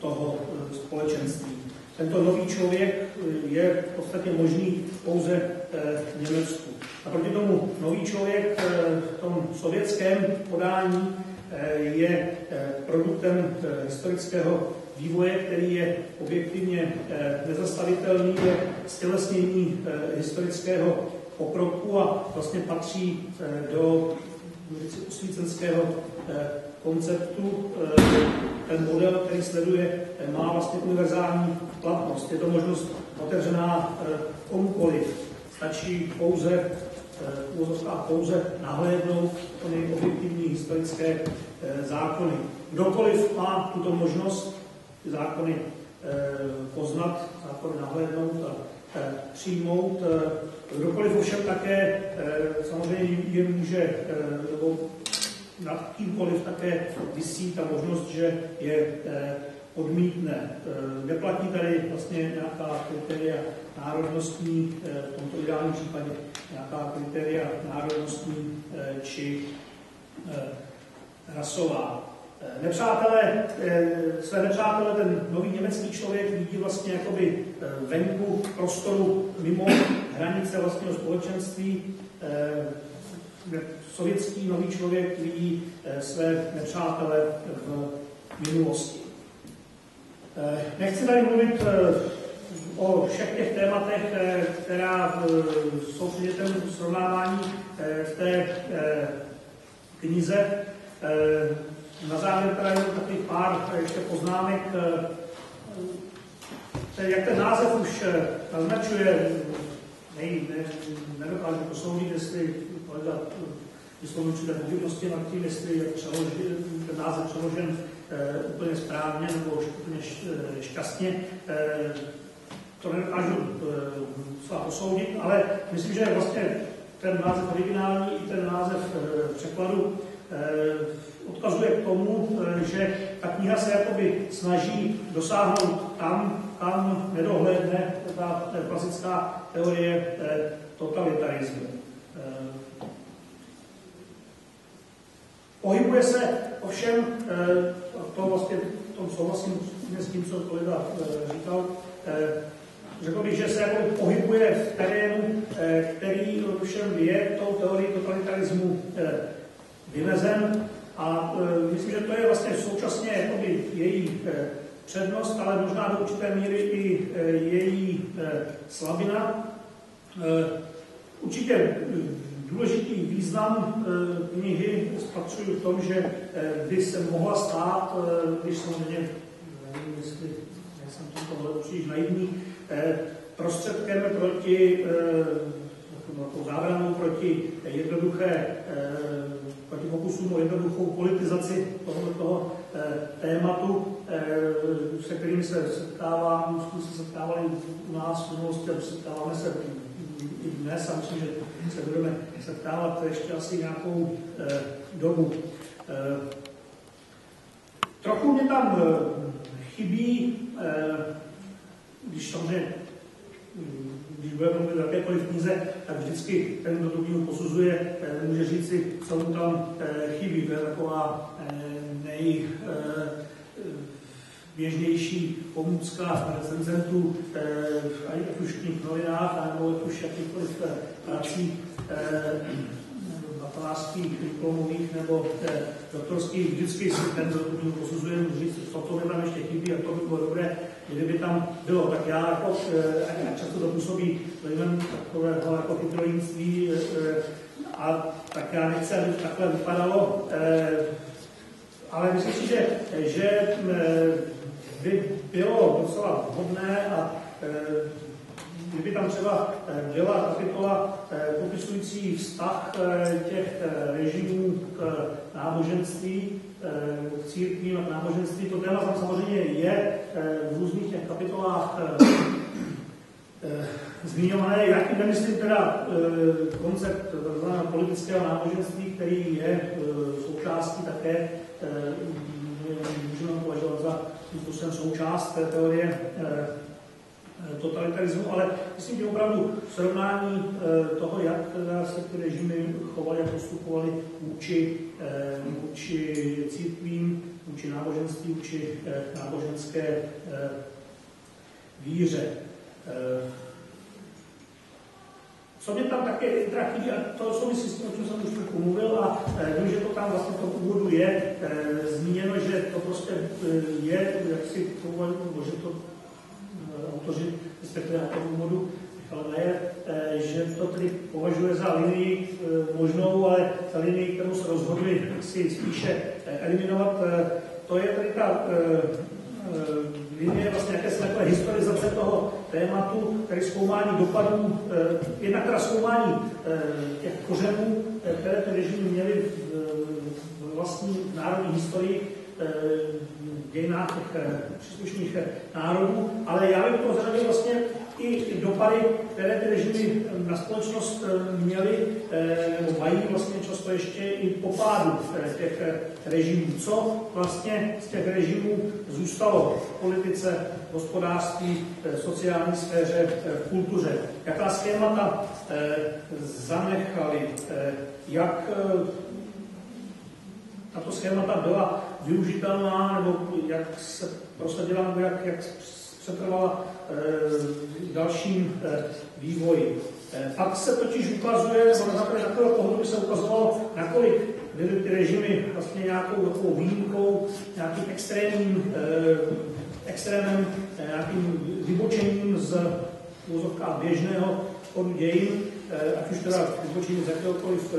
toho společenství. Tento nový člověk eh, je v podstatě možný pouze eh, v Německu. A proti tomu nový člověk eh, v tom sovětském podání je produktem historického vývoje, který je objektivně nezastavitelný, je stělesnění historického pokroku a vlastně patří do osvícenského konceptu ten model, který sleduje, má vlastně univerzální platnost. Je to možnost otevřená eh, komukoliv. Stačí pouze a pouze nahlédnout ony objektivní historické eh, zákony. Kdokoliv má tuto možnost zákony eh, poznat, zákony nahlédnout a přijmout. Kdokoliv ovšem také samozřejmě je může, nebo nad kýmkoliv také vysí ta možnost, že je eh, odmítne. Eh, neplatí tady vlastně nějaká kritéria národnostní, eh, v tomto ideálním případě nějaká kritéria národnostní či rasová. Nepřátelé, své nepřátelé, ten nový německý člověk vidí vlastně jakoby venku prostoru mimo hranice vlastního společenství, sovětský nový člověk vidí eh, své nepřátele v minulosti. Eh, nechci tady mluvit eh, o všech těch tématech, která jsou předmětem srovnávání v té knize. Na závěr teda jenom takových pár ještě poznámek. Jak ten název už naznačuje, ne, ne, nedokážu posoudit, jestli kolega vyslovil určité pochybnosti nad tím, jestli je přeložen, ten název přeložen úplně správně nebo úplně eh, šťastně. To nedokážu e, posoudit, ale myslím, že vlastně ten název originální i ten název e, překladu e, odkazuje k tomu, e, že ta kniha se jakoby snaží dosáhnout tam, kam nedohledne ta klasická teorie totalitarismu. Pohybuje se ovšem, to vlastně v tom souhlasím s tím, co kolega říkal, řekl bych, že se jako pohybuje v terénu, který ovšem je tou teorií totalitarismu vymezen a myslím, že to je vlastně současně jakoby její přednost, ale možná do určité míry i její slabina. Určitě Důležitý význam eh, knihy spatřuji v tom, že eh, by se mohla stát, eh, když samozřejmě, nevím, jestli nejsem tímto příliš naivní, prostředkem proti takovou zábranou proti jednoduché, proti pokusům o jednoduchou politizaci tohoto toho tématu, se kterými se setkávám, jsme se setkávali u nás v minulosti, setkáváme se i dnes a myslím, že se budeme setkávat ještě asi nějakou eh, dobu. Eh, trochu mě tam eh, chybí, eh, když samozřejmě hm, když budeme mluvit jakékoliv knize, tak vždycky ten, kdo tu knihu posuzuje, eh, může říct si, co mu tam eh, chybí. To je taková nej, běžnější pomůcka recenzentů, ať už v knih novinách, nebo ať už jakýchkoliv prací bakalářských, diplomových nebo doktorských, vždycky si ten posuzujeme, říct, co to mi tam ještě chybí a to by bylo dobré, kdyby tam bylo. Tak já jako, jak často to působí vlivem takového jako chytrojnictví, a tak já nechci, aby takhle vypadalo, ale myslím si, že, že by bylo docela vhodné a kdyby tam třeba byla kapitola popisující vztah těch režimů k náboženství, k církvím a k náboženství, to téma tam samozřejmě je v různých těch kapitolách zmiňované. Já tím nemyslím teda koncept politického náboženství, který je součástí také můžeme považovat za způsobem součást té teorie totalitarismu, ale myslím, že opravdu srovnání toho, jak se ty režimy chovaly a postupovaly vůči, vůči církvím, vůči náboženství, vůči náboženské víře. Co mě tam také chybí, a to souvisí s tím, o čem jsem už trochu mluvil, a vím, že to tam vlastně v tom úvodu je zmíněno, že to prostě je, jak si to, že to autoři, respektive na tom úvodu, ale e, že to tedy považuje za linii e, možnou, ale za linii, kterou se rozhodli si spíše eliminovat. E, to je tedy ta linie vlastně jakési takové historizace toho tématu, tedy zkoumání dopadů, eh, jednak teda zkoumání eh, těch kořenů, eh, které ty režimy měly v vlastní národní historii, dějinách těch příslušných národů, ale já bych to vlastně i dopady, které ty režimy na společnost měly, nebo mají vlastně často ještě i po pádu těch režimů. Co vlastně z těch režimů zůstalo v politice, hospodářství, sociální sféře, v kultuře? Jaká schémata zanechali? Jak tato schémata byla využitelná, nebo jak se prosadila, nebo jak, jak přetrvala v dalším vývoji. Pak se totiž ukazuje, na základě takového pohledu se ukazovalo, nakolik byly ty režimy vlastně nějakou takovou výjimkou, nějakým extrémním, extrémem, nějakým vybočením z úzovka běžného chodu dějin, ať už teda vybočení z jakéhokoliv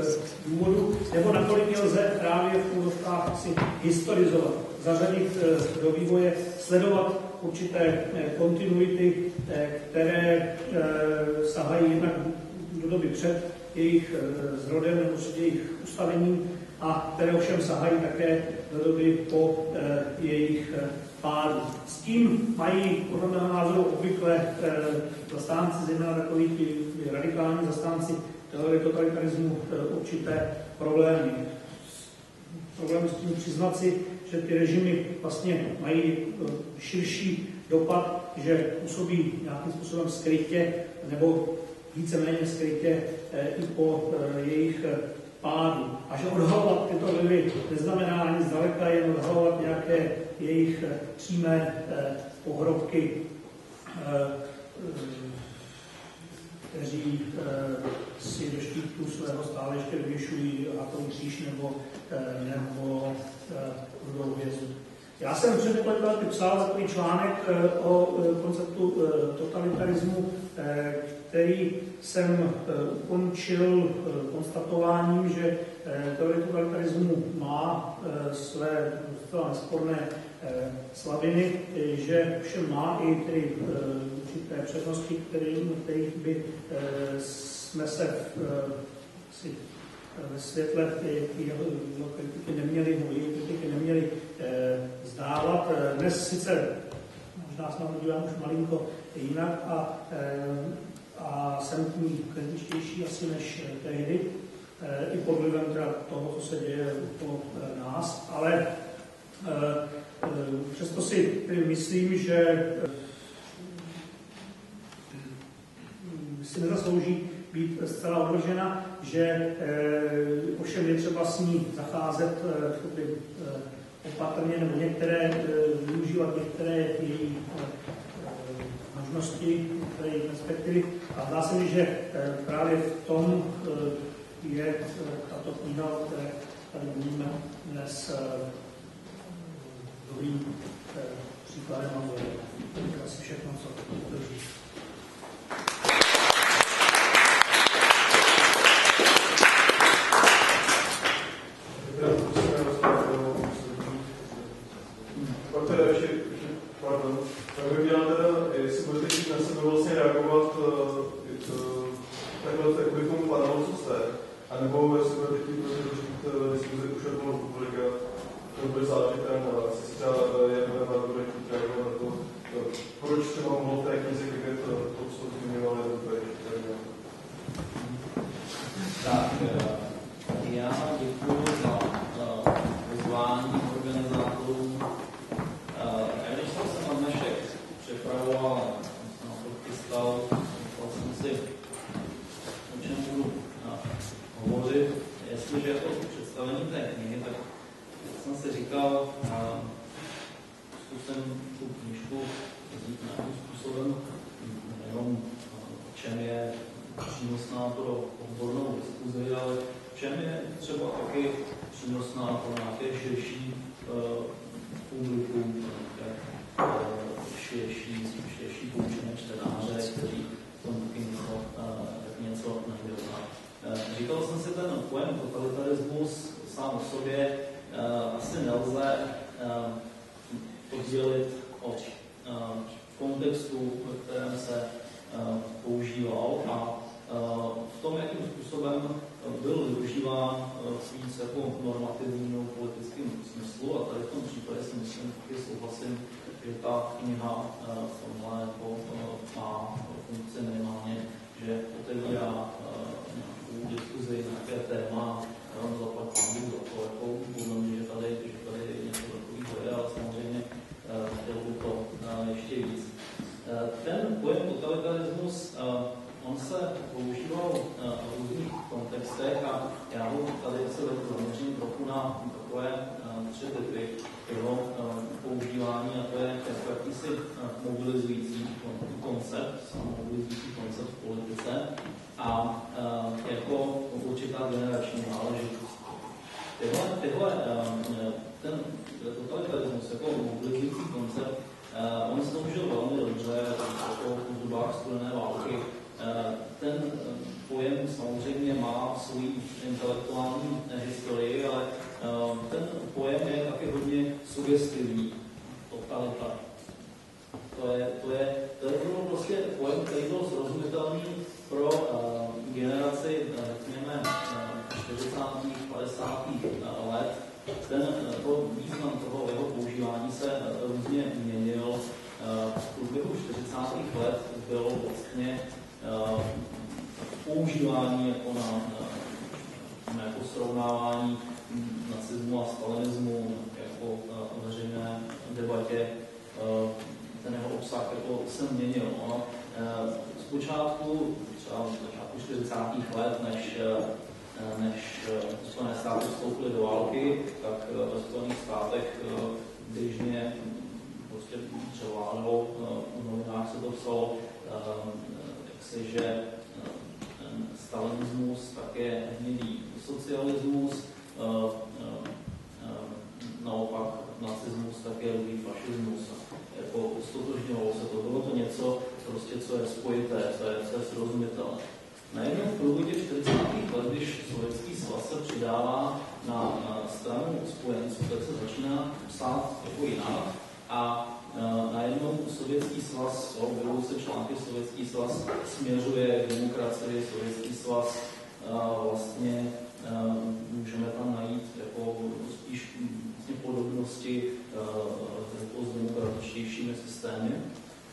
důvodu, nebo nakolik lze právě v úzovkách si historizovat, zařadit do vývoje, sledovat určité eh, kontinuity, eh, které eh, sahají jednak do doby před jejich zrodem nebo před jejich ustavením a které ovšem sahají také do doby po jejich pádu. S tím mají podle mého názoru obvykle zastánci, zejména takový ty radikální zastánci teorie totalitarismu určité problémy. Problém s tím přiznat si, že ty režimy vlastně mají eh, širší dopad, že působí nějakým způsobem skrytě nebo víceméně skrytě eh, i po eh, jejich pádu. A že odhalovat tyto vlivy neznamená ani zdaleka jen odhalovat nějaké jejich přímé pohrobky, kteří si do štítu svého stále ještě vyvěšují hákový kříž nebo, nebo rudou hvězdu. Já jsem před několika lety psal takový článek eh, o eh, konceptu eh, totalitarismu, který jsem ukončil konstatováním, že teorie totalitarismu má své nesporné slabiny, že všem má i ty určité přednosti, kterých by jsme se si ve světle jeho kritiky neměli, mojí kritiky neměli eh, zdávat. Dnes sice možná se na už malinko jinak a, eh, a jsem tím kritičtější asi než tehdy, eh, i pod vlivem toho, co se děje po nás, ale přesto si myslím, že si nezaslouží být zcela odložena, že eh, ovšem je třeba s ní zacházet eh, opatrně nebo některé využívat některé její možnosti, její perspektivy. A zdá se mi, že právě v tom je tato kniha, o které tady mluvíme dnes dobrým příkladem a. To je asi všechno, co drží. takové eh, tři typy pro eh, používání, a to je jakýsi eh, mobilizující koncept, mobilizující koncept v politice a jako určitá generační náležitost. Tyhle, tyhle ten totalitarismus jako mobilizující koncept, on se to může velmi dobře jako v zubách studené války. Ten pojem samozřejmě má svůj intelektuální historii, ale sugestivní totalita. To je, to je, to je to prostě pojem, který byl srozumitelný pro uh, generaci, řekněme, uh, 40. 50. let. Ten eh, to význam toho jeho používání se eh, různě měnil. Uh, v průběhu 40. let bylo vlastně uh, používání jako na, na jako srovnávání nacismu a stalinismu, debatě eh, ten jeho obsah jako se měnil. Eh, ono zpočátku, třeba v začátku 40. let, než eh, než Spojené státy vstoupily do války, tak ve Spojených státech běžně prostě převládalo, v novinách se to psalo, jaksi, že stalinismus také hnědý socialismus, naopak nacismus, tak je druhý fašismus. Jako ustotožňovalo se to, bylo to něco, prostě, co je spojité, co je, co je srozumitelné. Najednou v průvodě 40. let, když Sovětský svaz se přidává na, na stranu spojenců, tak se začíná psát jako jinak a e, najednou Sovětský svaz, objevují se články Sovětský svaz, směřuje k demokracii, Sovětský svaz e, vlastně e, můžeme tam najít jako spíš podobnosti nebo s demokratičtějšími systémy.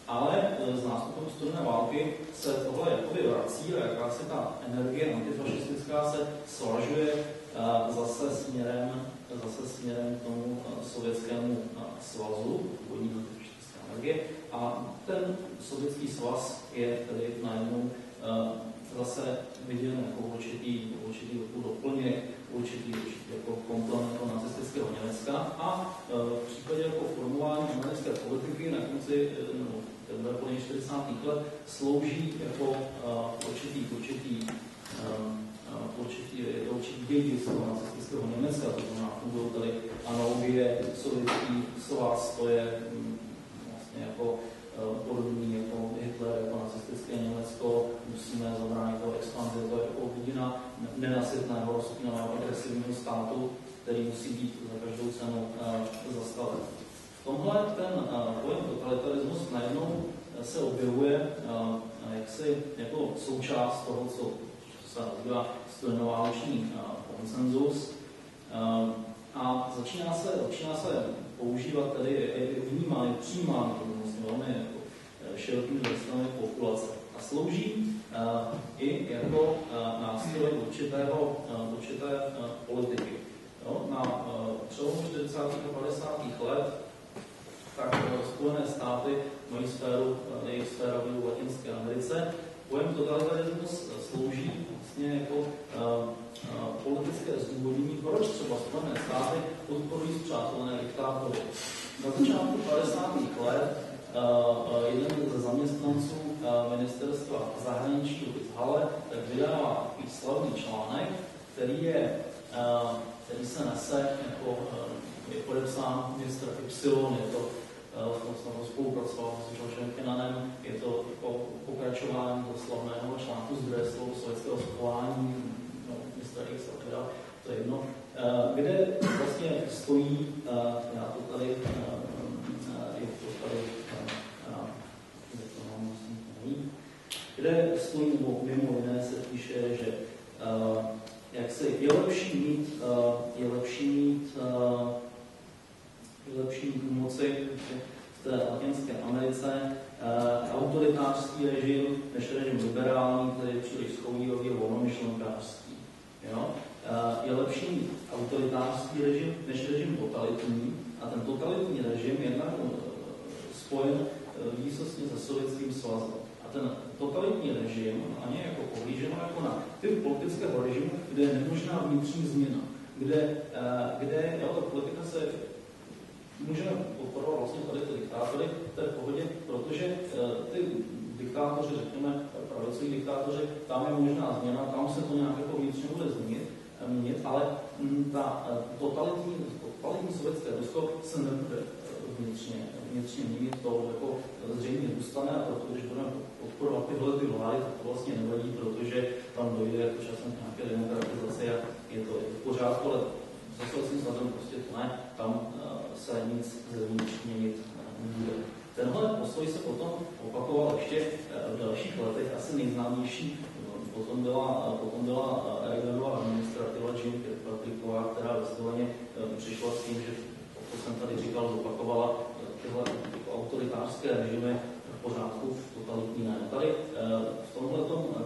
Ale eh, z nástupem studené války se tohle jakoby vrací a jakási ta energie antifašistická se svažuje eh, zase směrem, zase směrem k tomu eh, sovětskému svazu, původní antifašistická energie. A ten sovětský svaz je tedy najednou zase viděn jako určitý, určitý doplněk určitý, určitý jako komponent nacistického Německa a e, v případě jako formování německé politiky na konci e, no, 40. let slouží jako e, určitý, určitý určitý, je to určitý toho nacistického Německa, to znamená, fungují tady analogie sovětský Sovác, to je mm, vlastně jako podobný jako Hitler, jako nacistické Německo, musíme zabránit toho expanzi, to je jako vidina nenasytného, rozpínavého, agresivního státu, který musí být za každou cenu zastaven. V tomhle ten pojem totalitarismus najednou se objevuje jaksi jako součást toho, co se nazývá studenováleční konsenzus. A začíná se, začíná se používat tedy i vnímání, přijímání tomu vlastně velmi jako širokým vrstvami populace. A slouží i jako nástroj určitého, určité politiky. Jo, na přelomu 40. a 50. let tak Spojené státy mají sféru, jejich sféra v Latinské Americe. Pojem totalitarismus slouží vlastně jako uh, uh, politické zdůvodnění, proč třeba Spojené státy podporují zpřátelené diktátory. Na začátku 50. let uh, jeden ze zaměstnanců uh, ministerstva zahraničí z Hale tak vydává slavný článek, který je, který se nese jako je podepsán ministr Y, je to uh, spolupracoval s Georgem Kenanem, je to jako pokračování do slavného článku zdroje slovo sovětského schování, X a teda, to je jedno, uh, kde vlastně stojí, uh, já to tady, uh, je to tady, kde stojí, nebo mimo jiné se píše, že jak se, je lepší mít, je lepší mít, je lepší mít moci v té Latinské Americe. Autoritářský režim, než režim liberální, který je příliš schovývavý a volnomyšlenkářský. Jo? Uh, je lepší autoritářský režim, než režim totalitní. A ten totalitní režim je jednak spojen uh, výsostně se sovětským svazem ten totalitní režim ani jako pohlíženo jako na typ politického režimu, kde je nemožná vnitřní změna, kde, eh, kde jo, ta politika se můžeme podporovat vlastně tady ty diktátory, to je v pohodě, protože eh, ty diktátoři, řekněme, pravicoví diktátoři, tam je možná změna, tam se to nějak jako vnitřně bude změnit, eh, měnit, ale mm, ta totalitní, totalitní sovětské Rusko se nebude vnitřně, vnitřně měnit, to jako zřejmě zůstane, a proto, když budeme podporovat tyhle ty vlády, tak to vlastně nevadí, protože tam dojde jako časem nějaké demokratizaci a je to, v pořádku, ale za souhlasím s prostě to ne, tam se nic zevnitř měnit nebude. Tenhle postoj se potom opakoval ještě v dalších letech, asi nejznámější potom byla, potom byla Reaganova administrativa Jim Kirkpatricková, která vysloveně přišla s tím, že to jsem tady říkal, zopakovala tyhle autoritářské režimy v pořádku, totalitní ne. Tady eh, v tomhle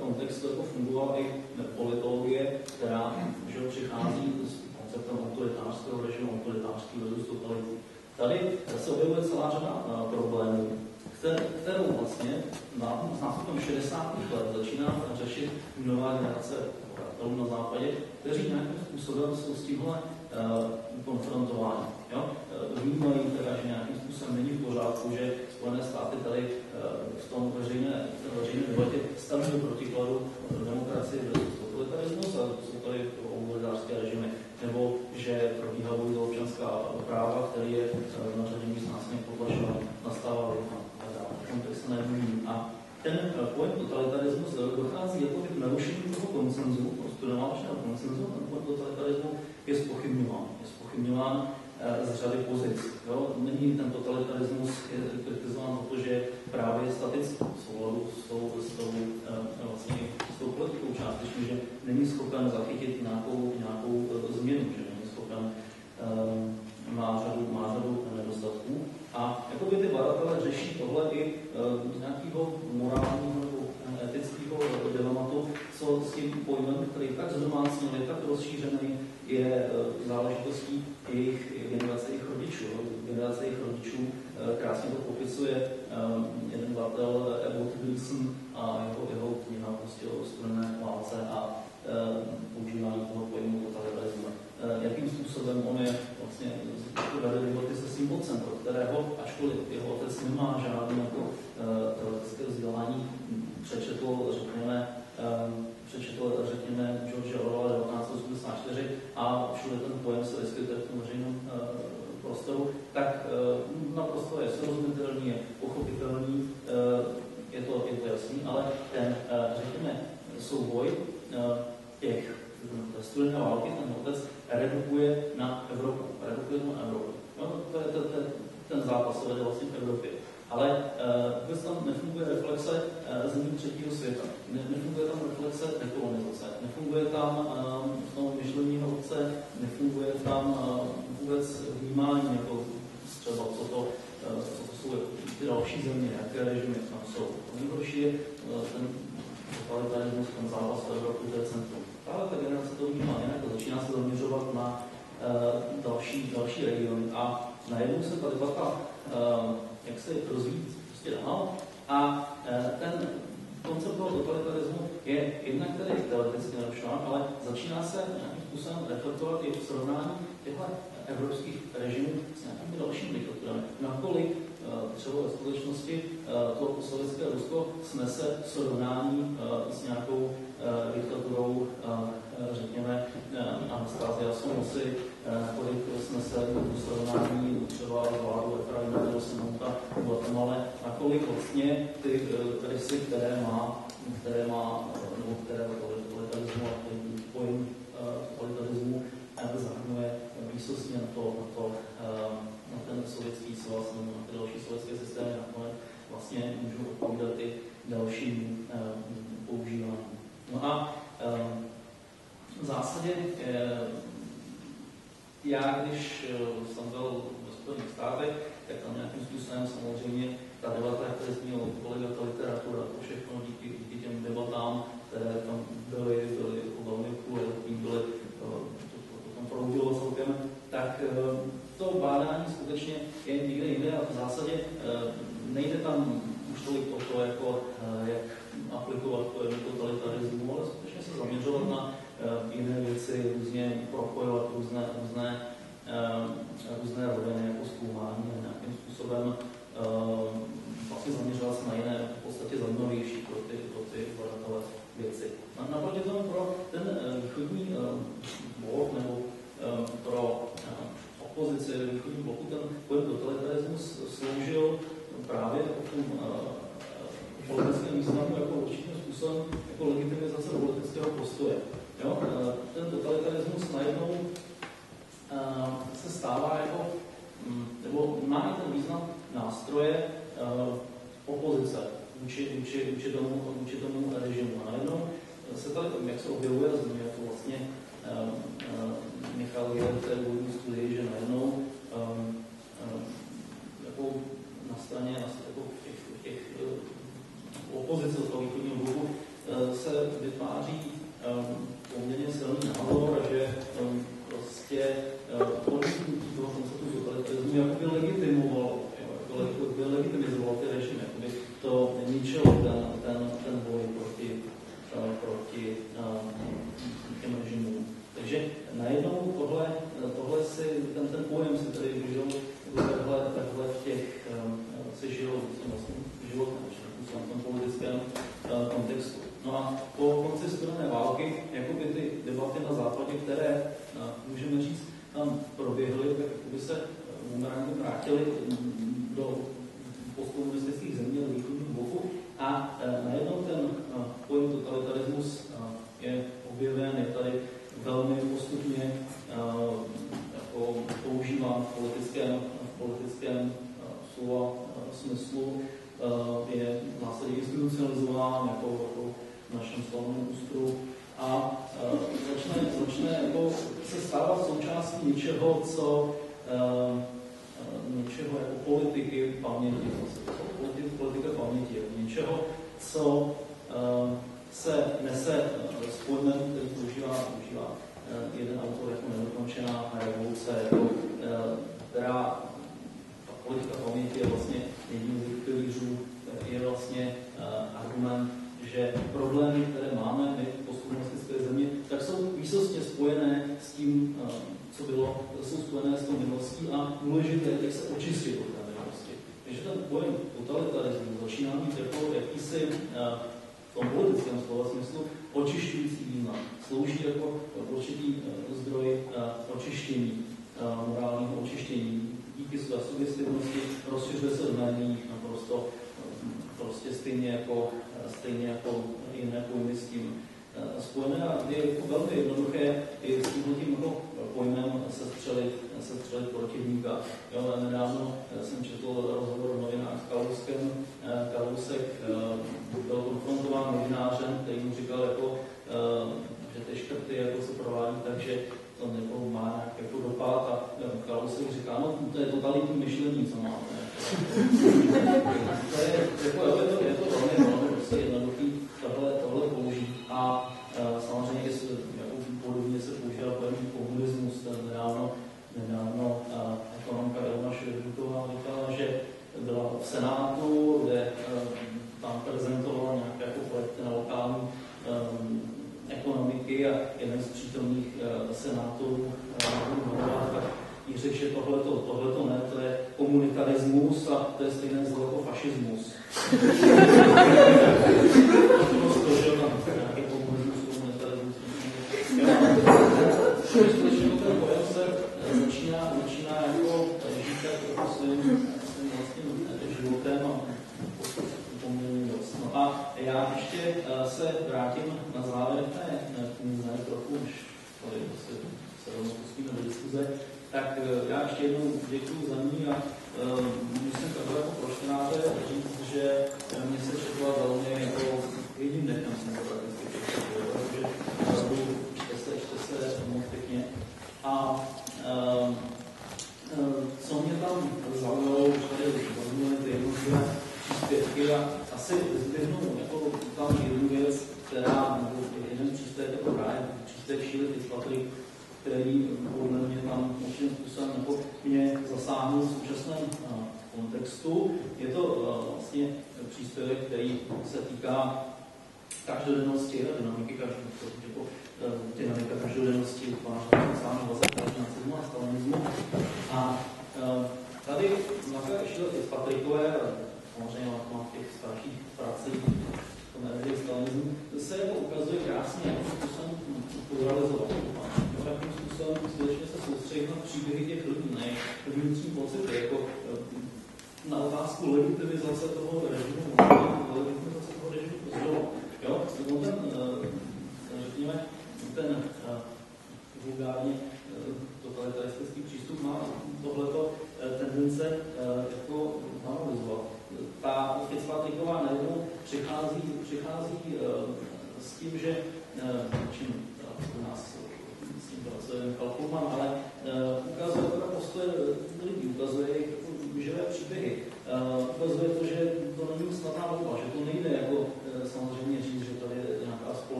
kontextu jako fungovala i politologie, která že přichází s konceptem autoritářského režimu, autoritářský versus totalitní. Tady se objevuje celá řada eh, problémů, kterou vlastně na, nástupem 60. let začíná řešit nová generace na západě, kteří nějakým způsobem jsou s tímhle uh, konfrontováni. Jo? Eh, vnímají teda, že nějakým způsobem není v pořádku, že Spojené státy tady v tom veřejné, veřejné debatě staví do protikladu demokracii versus totalitarismus a jsou tady oligarchické režimy, nebo že probíhá boj za občanská práva, který je uh, na řadě míst násilně potlačován, nastává a dále. Kontext se A ten pojem totalitarismus dochází jako k narušení toho koncenzu, studováčného koncenzu, ten pojem totalitarismu je spochybňován. Je spochybňován eh, z řady pozic. Jo? Není ten totalitarismus kritizován protože je právě statický v souladu s tou, s tou, eh, vlastně, tou politikou částečně, že není schopen zachytit nějakou, nějakou eh, změnu, že není schopen má řadu, má řadu nedostatků. A jakoby ty badatelé řeší tohle i z nějakého morálního nebo etického dilematu, co s tím pojmem, který tak zdomácněný, tak rozšířený, je e, záležitostí jejich generace jejich rodičů. Generace jejich rodičů e, krásně to popisuje e, jeden badatel Evo Wilson a jeho, jeho kniha prostě o studené válce a používání toho pojmu totalitarismu. Najednou tohle, tohle si, ten, ten pojem si tady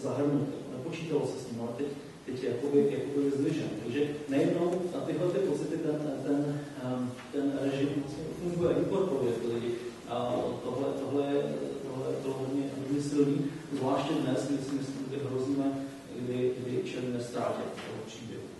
nebo zahrnout, nepočítalo se s tím, ale teď, teď je jakoby, jakoby vyzdvižen. Takže nejenom na tyhle ty pocity ten, ten, ten režim vlastně funguje, inkorporuje ty lidi. A tohle, tohle, tohle je to hodně, hodně silný, zvláště dnes, kdy si myslím, kdy hrozíme, kdy, kdy čelíme ztrátě toho příběhu.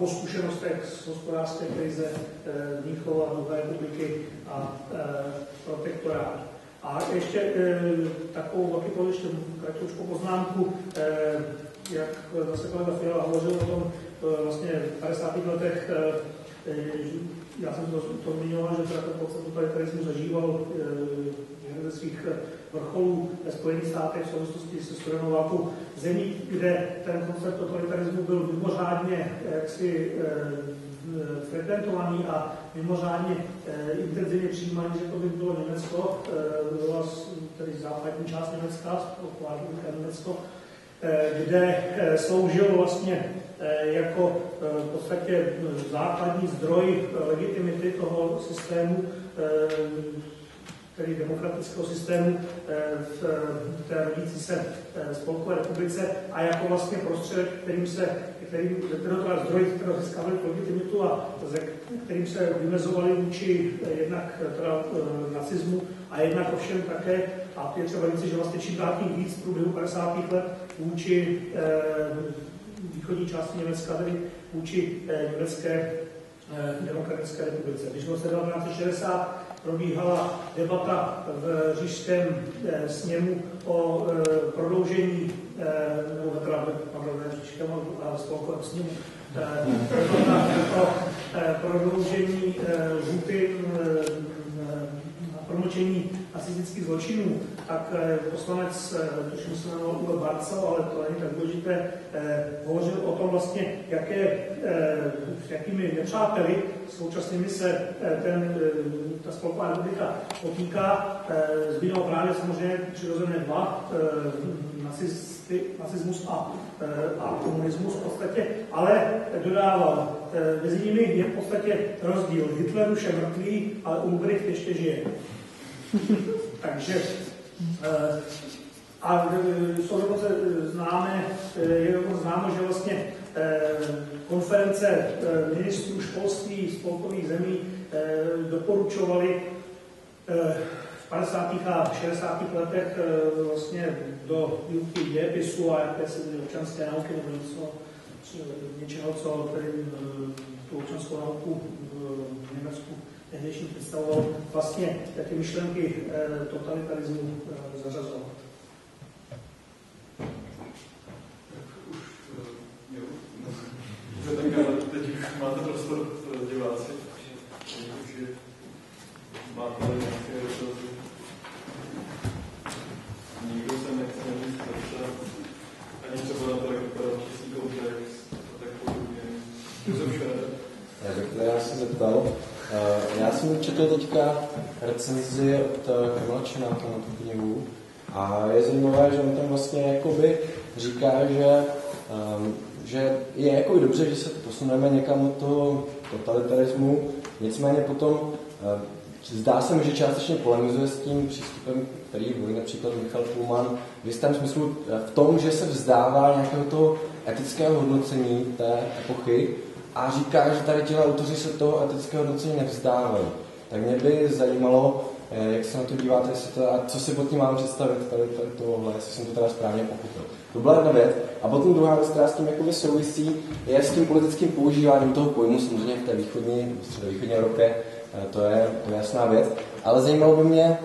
Po zkušenostech z hospodářské krize eh, Mnichova, Nové republiky a eh, protektorátu. A ještě eh, takovou taky ještě kratoučkou poznámku, jak zase kolega Fiala hovořil o tom vlastně v 50. letech já jsem to, to zmiňoval, že teda ten koncept totalitarismu zažíval jeden ze svých vrcholů ve Spojených státech v souvislosti se studenou válkou zemí, kde ten koncept totalitarismu byl mimořádně jaksi frekventovaný a mimořádně intenzivně přijímaný, že to by bylo Německo, byla tedy západní část Německa, Německo, kde sloužil vlastně jako v podstatě základní zdroj legitimity toho systému tedy demokratického systému v té rodící se spolkové republice a jako vlastně prostředek, kterým se, kterým, kterým to zdroj, kterého získávali legitimitu a ze kterým se vymezovali vůči jednak teda, nacismu a jednak ovšem také, a je třeba říct, že vlastně čím víc v průběhu 50. let vůči východní části Německa, tedy vůči německé demokratické republice. Když v roce 1960 probíhala debata v říšském sněmu o prodloužení, nebo teda, pardon, ne říšském, ale spolkovém sněmu, o prodloužení lhuty promlčení nacistických zločinů, tak poslanec, tuším se jmenoval Uwe Barcel, ale to není tak důležité, hovořil o tom vlastně, jaké, jakými nepřáteli současnými se ten, ta spolková republika potýká. Zbýval právě samozřejmě přirozené dva, nacisty, nacismus a, a komunismus v podstatě, ale dodával, mezi nimi je v podstatě rozdíl. Hitler už je mrtvý, ale Ulbricht ještě žije. *laughs* Takže a jsou dokonce známe, je dokonce známo, že vlastně konference ministrů školství spolkových zemí doporučovali v 50. a 60. letech vlastně do výuky dějepisu a jakési občanské nauky nebo něco, něčeho, co tedy tu občanskou nauku v Německu tehdejší představoval vlastně ty myšlenky totalitarismu zařazovat. Tak teď už máte prostor diváci. Takže máte nějaké dotazy. Nikdo se nechce říct zeptat. Ani třeba na to, jak vypadá český kontext a tak podobně. Tak já jsem zeptal. Já jsem četl teďka recenzi od Krmlačina na tu knihu. A je zajímavé, že on tam vlastně jakoby říká, že, um, že je jako dobře, že se posuneme někam od toho totalitarismu, nicméně potom uh, zdá se mi, že částečně polemizuje s tím přístupem, který volí například Michal Pullman, v jistém smyslu v tom, že se vzdává nějakého toho etického hodnocení té epochy a říká, že tady ti autoři se toho etického hodnocení nevzdávají. Tak mě by zajímalo, jak se na to díváte, to, a co si pod tím mám představit, tady, tady tohle, jestli jsem to teda správně pochopil. To byla jedna věc. A potom druhá věc, která s tím jakoby souvisí, je s tím politickým používáním toho pojmu, samozřejmě v té východní, středovýchodní Evropě, to je, to je jasná věc. Ale zajímalo by mě,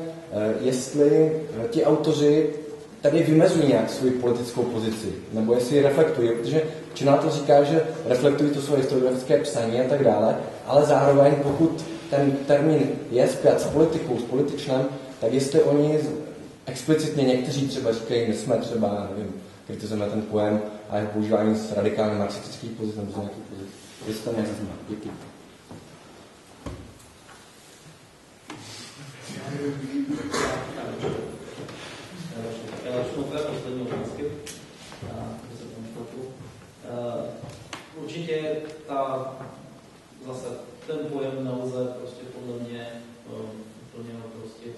jestli ti autoři tady vymezují nějak svou politickou pozici, nebo jestli ji reflektují, protože Čína to říká, že reflektují to svoje historiografské psaní a tak dále, ale zároveň pokud ten termín je zpět s politikou, s političnem, tak jestli oni explicitně někteří třeba říkají, my jsme třeba, nevím, kritizujeme ten pojem a jeho používání z radikálně marxistických pozic nebo z nějakých pozic. Jestli to nějak zajímá. Děkuji. Já začnu té poslední otázky. Určitě ta, zase ten pojem nelze prostě podle mě úplně prostě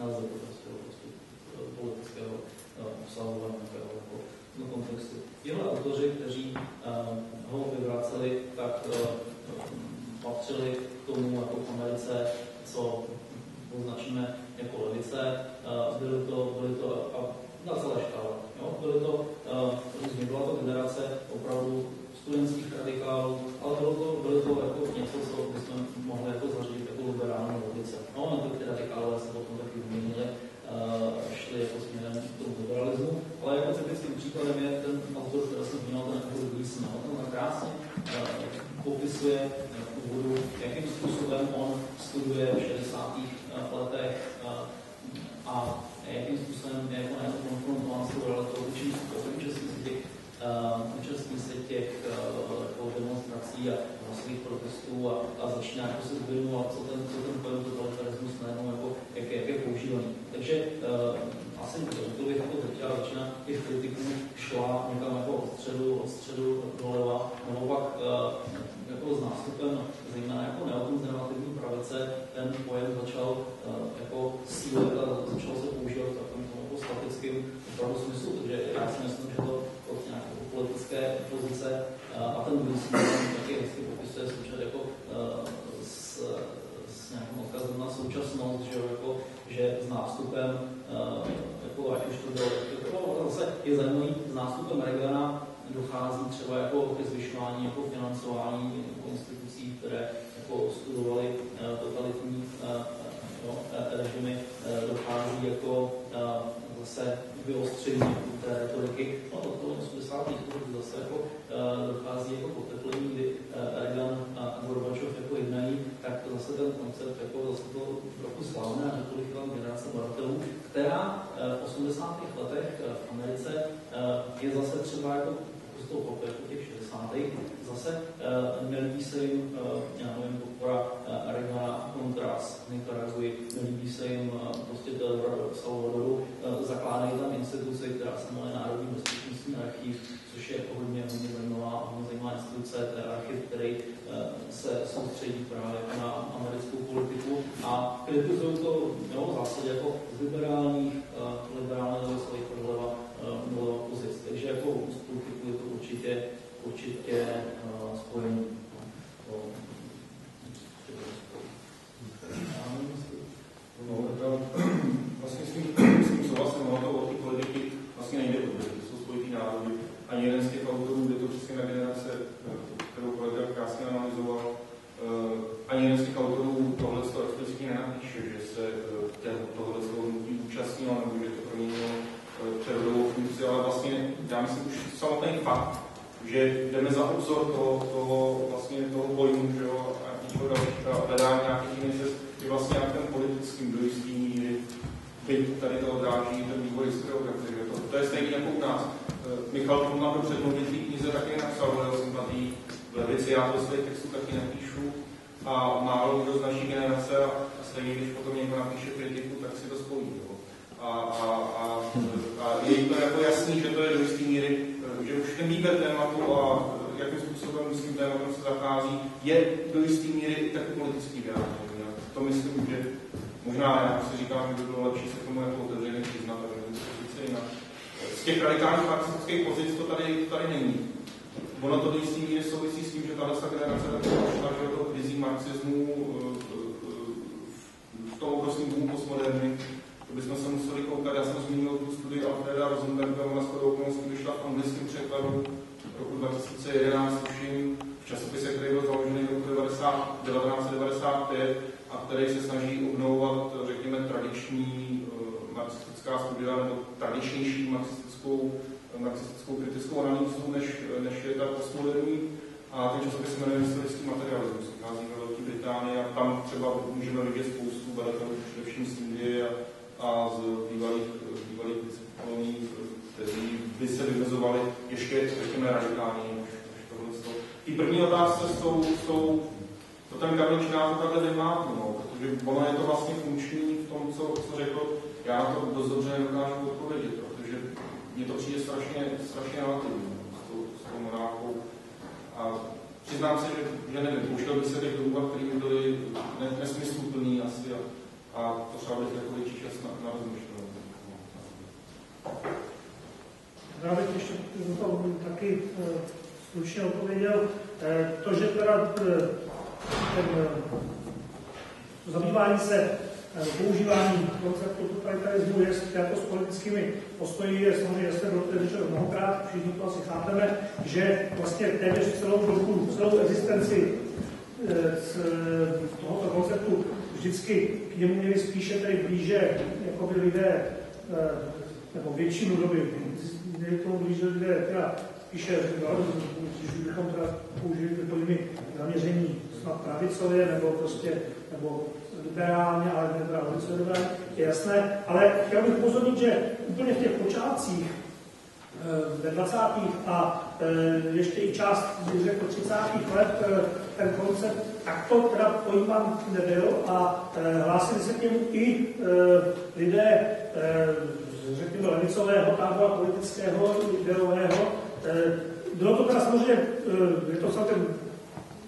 nelze to prostě, prostě politického obsahovat jako do kontextu. Tihle autoři, kteří ho vyvraceli, tak patřili k tomu jako Americe, co označíme jako levice. Byly to, byly to a na celé škále. Jo? Byly to, uh, byla to generace opravdu studentských radikálů, ale bylo to, bylo to jako něco, co bychom mohli jako zařídit jako liberální logice. No, na to ty radikálové se potom taky vyměnili, uh, šli jako směrem k tomu liberalismu, ale jako typickým příkladem je ten autor, který jsem zmínil, ten Edward Gleason. Ten krásně uh, popisuje v úvodu, jakým způsobem on studuje v 60. letech a jakým způsobem je jako konfrontován s tou realitou, účastní se těch, účastní se těch jako demonstrací a masových protestů a, a začíná jako se zvědomovat, co ten, co ten pojem totalitarismus najednou jako, jak, jak je používaný. Takže uh, asi to bych jako teď většina těch kritiků šla někam jako od středu, od středu doleva, naopak uh, jako s nástupem zejména jako neokonzervativní pravice ten pojem začal uh, jako sílet a začal se používat v takovém jako statickém opravdu smyslu, takže já si myslím, že to od nějaké politické pozice a ten druhý taky hezky popisuje současně jako uh, s, s nějakým odkazem na současnost, že, jako, že s nástupem, uh, jako, ať už to bylo, jako, zase je zajímavý, s nástupem Reagana dochází třeba jako ke zvyšování jako financování jako institucí, které jako studovaly uh, totalitní uh, no, režimy, uh, dochází jako uh, zase vyostření té retoriky. No to toho 80. let zase jako uh, dochází jako ten koncept jako zase to trochu slavné a několik generace badatelů, která uh, v 80. letech uh, v Americe uh, je zase třeba jako to pochopit jako těch 60. Zase nelíbí se jim, já nevím, podpora Reagana Contras Nicaraguji, nelíbí se jim prostě Salvadoru, zakládají tam instituce, která se jmenuje Národní bezpečnostní archiv, je jako hodně, hodně zajímavá, hodně zajímavá instituce, to je archiv, který uh, se soustředí právě na americkou politiku a kritizují to jo, v zásadě jako z liberálních, uh, liberálních levicových prodleva uh, doleva pozic. Takže jako z politiku je to určitě, určitě uh, spojení. No, *clears throat* vlastně s tím, s tím souhlasím, ono to od té politiky vlastně nejde, protože to jsou spojitý národy. Ani jeden z těch autorů, je to přesně na generace, kterou kolega krásně analyzoval, ani jeden z těch autorů tohle toho explicitně nenapíše, že se uh, tohle toho hnutí účastnil, nebo že to proměnilo uh, přerodovou funkci, ale vlastně já myslím už samotný fakt, že jdeme za obzor toho, toho, vlastně toho pojmu, že jo, a hledání nějakých jiných cest, je vlastně jak ten politický do jistý míry, byť tady to odráží ten vývoj historiografie, že to, to je stejný jako u nás. Michal Trumna byl předmluvit v knize taky napsal o sympatii v levici, já to svých textů taky nepíšu a málo kdo z naší generace a stejně, když potom někdo napíše kritiku, tak si to spojí. Jo. A, a, a, a je to jako jasný, že to je do jisté míry, že už ten výběr tématu a jakým způsobem s tím tématem se zachází, je do jisté míry i taky politický vyjádření. To myslím, že možná já si říkám, že by bylo lepší se tomu jako otevřeně přiznat, ale to jinak. Z těch radikálních marxistických pozic to tady, to tady není. Ono to do jistý míry souvisí s tím, že tahle generace prošla že to krizí marxismu v tom obrovském boomu postmoderny, to bychom se museli koukat, já jsem zmínil tu studii Alfreda Rosenberga, ona shodou okolností vyšla v anglickém překladu roku 2011, tuším, v časopise, který byl založený v roku 1995 a který se snaží obnovovat, řekněme, tradiční uh, marxistická studia nebo tradičnější marxistickou, marxistickou kritickou analýzu, než, než je ta postmoderní. A ten časopis se jmenuje historický materialismus, vychází ve Velké Británii a tam třeba můžeme vidět spoustu badatelů, především z Indie a, a z bývalých, bývalých kolonií, kteří by se vymezovali ještě, řekněme, tohle. I první otázce s tou to ten Karel Činář takhle vymátl, no, protože ono je to vlastně funkční v tom, co, co řekl, já to dost dobře nedokážu odpovědět, protože mně to přijde strašně, strašně relativní s tou, s tou morálkou. A přiznám se, že, že nevím, pouštěl bych se těch důvod, které by byly ne, nesmysluplný asi a, a to třeba bych jako větší čas na, na rozmyšlel. Já bych ještě taky slušně odpověděl. To, že teda ten, to zabývání se používání konceptu totalitarismu je jako s politickými postoji, je samozřejmě, bylo to řečeno mnohokrát, všichni to asi chápeme, že vlastně téměř celou dobu, celou existenci z tohoto konceptu vždycky k němu měli spíše tady blíže jako by lidé nebo většinu doby, je to blíže lidé, teda spíše, když bychom teda použili pojmy zaměření snad pravicově, nebo prostě, nebo liberálně, ale ne teda liberálně, je jasné. Ale chtěl bych upozornit, že úplně v těch počátcích eh, ve 20. a eh, ještě i část, řekl, 30. let eh, ten koncept takto teda pojímán nebyl a hlásili se k němu i lidé, řekněme, levicového tábora politického, ideového. Bylo to teda samozřejmě, je to celkem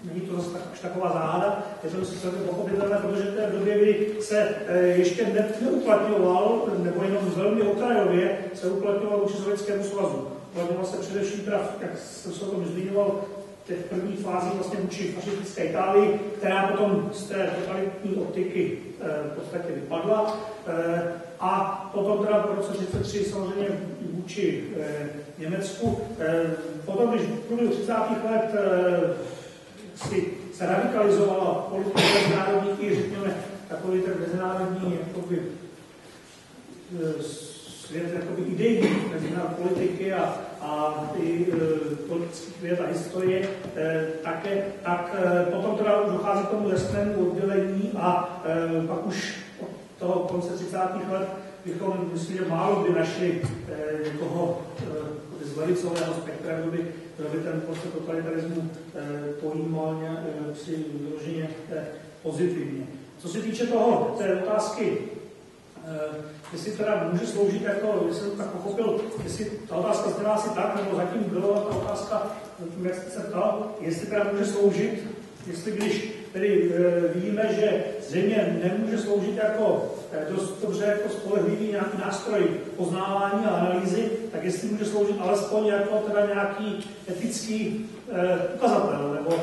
Není to zase tak, už taková záhada, je to si celkem pochopitelné, protože v té době, kdy se e, ještě ne, neuplatňoval, nebo jenom velmi okrajově, se uplatňoval vůči Sovětskému svazu. Uplatňoval se především, teda, jak jsem se o tom zmiňoval, těch prvních fází vlastně vůči fašistické Itálii, která potom z té totalitní optiky e, v podstatě vypadla. E, a potom teda v roce 1933 samozřejmě vůči e, Německu. E, potom, když v průběhu 30. let e, si se radikalizovala politika mezinárodních i řekněme takový ten mezinárodní jakoby, e, svět jakoby idejní mezinárodní politiky a, a i e, politický věd a historie e, také, tak e, potom teda dochází k tomu jasnému oddělení a e, pak už od toho konce 30. let bychom, myslím, že málo by našli e, někoho e, z levicového spektra, kdo by by ten koncept totalitarismu eh, pojímal eh, si vyloženě eh, pozitivně. Co se týče toho, té otázky, jestli teda může sloužit jako, jestli jsem tak pochopil, jestli ta otázka zněla asi tak, nebo zatím byla ta otázka, jak jste se ptal, jestli teda může sloužit, jestli když tedy víme, že země nemůže sloužit jako dost dobře jako spolehlivý nějaký nástroj poznávání a analýzy, tak jestli může sloužit alespoň jako teda nějaký etický eh, ukazatel, nebo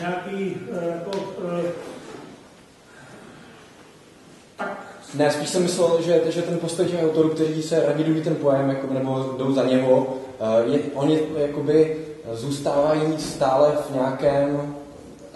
nějaký eh, jako, eh, tak. Ne, spíš jsem myslel, že, že ten postoj těch autorů, kteří se revidují ten pojem, jako, nebo jdou za něho, eh, je, oni jakoby zůstávají stále v nějakém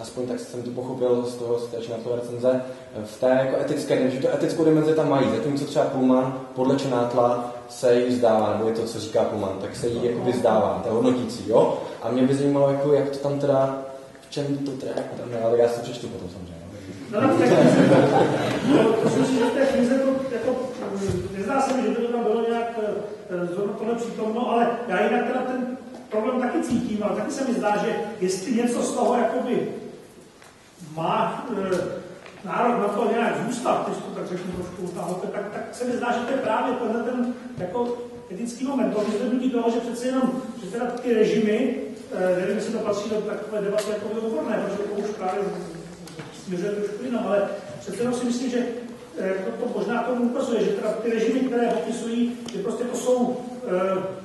aspoň tak jsem to pochopil z toho, z té toho recenze, v té jako etické dimenzi, že to etickou dimenzi tam mají, zatímco třeba Pullman podle Čenátla se jí vzdává, nebo je to, co říká Pullman, tak se jí jako vzdává, to hodnotící, jo? A mě by zajímalo, jako, jak to tam teda, v čem to teda, tam, ale já si přečtu potom samozřejmě. No, no, tak, no, to si že v té knize to jako, nezdá se mi, že by to tam bylo nějak eh, zrovna tohle přítomno, ale já jinak teda ten problém taky cítím, ale taky se mi zdá, že jestli něco z toho jakoby má e, nárok na to nějak zůstat, když to tak řeknu trošku utáhnout, tak, tak se mi zdá, že to je právě tenhle ten jako etický moment, to vyzvednutí toho, že přece jenom, že teda ty režimy, e, nevím, jestli to patří do takové debaty jako do odborné, protože to už právě směřuje trošku jinam, ale přece jenom si myslím, že e, to, to možná tomu ukazuje, že teda ty režimy, které popisují, že prostě to jsou e,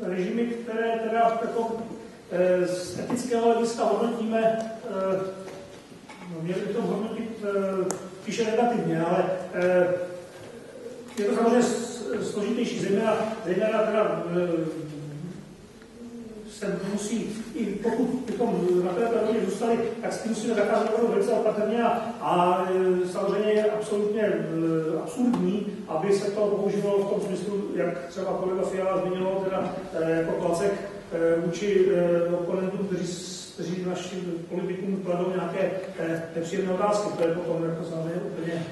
režimy, které teda jako z etického hlediska hodnotíme, eh, no, měli bychom hodnotit eh, spíše negativně, ale je to samozřejmě složitější, zejména, zejména teda se musí, i pokud bychom na té rovně zůstali, tak s tím musíme zakázat opravdu velice opatrně a, a samozřejmě je absolutně absurdní, aby se to používalo v tom smyslu, jak třeba kolega Fiala zmiňoval, teda jako klacek vůči oponentům, kteří, kteří našim politikům kladou nějaké eh, nepříjemné otázky. To je potom jako samozřejmě úplně,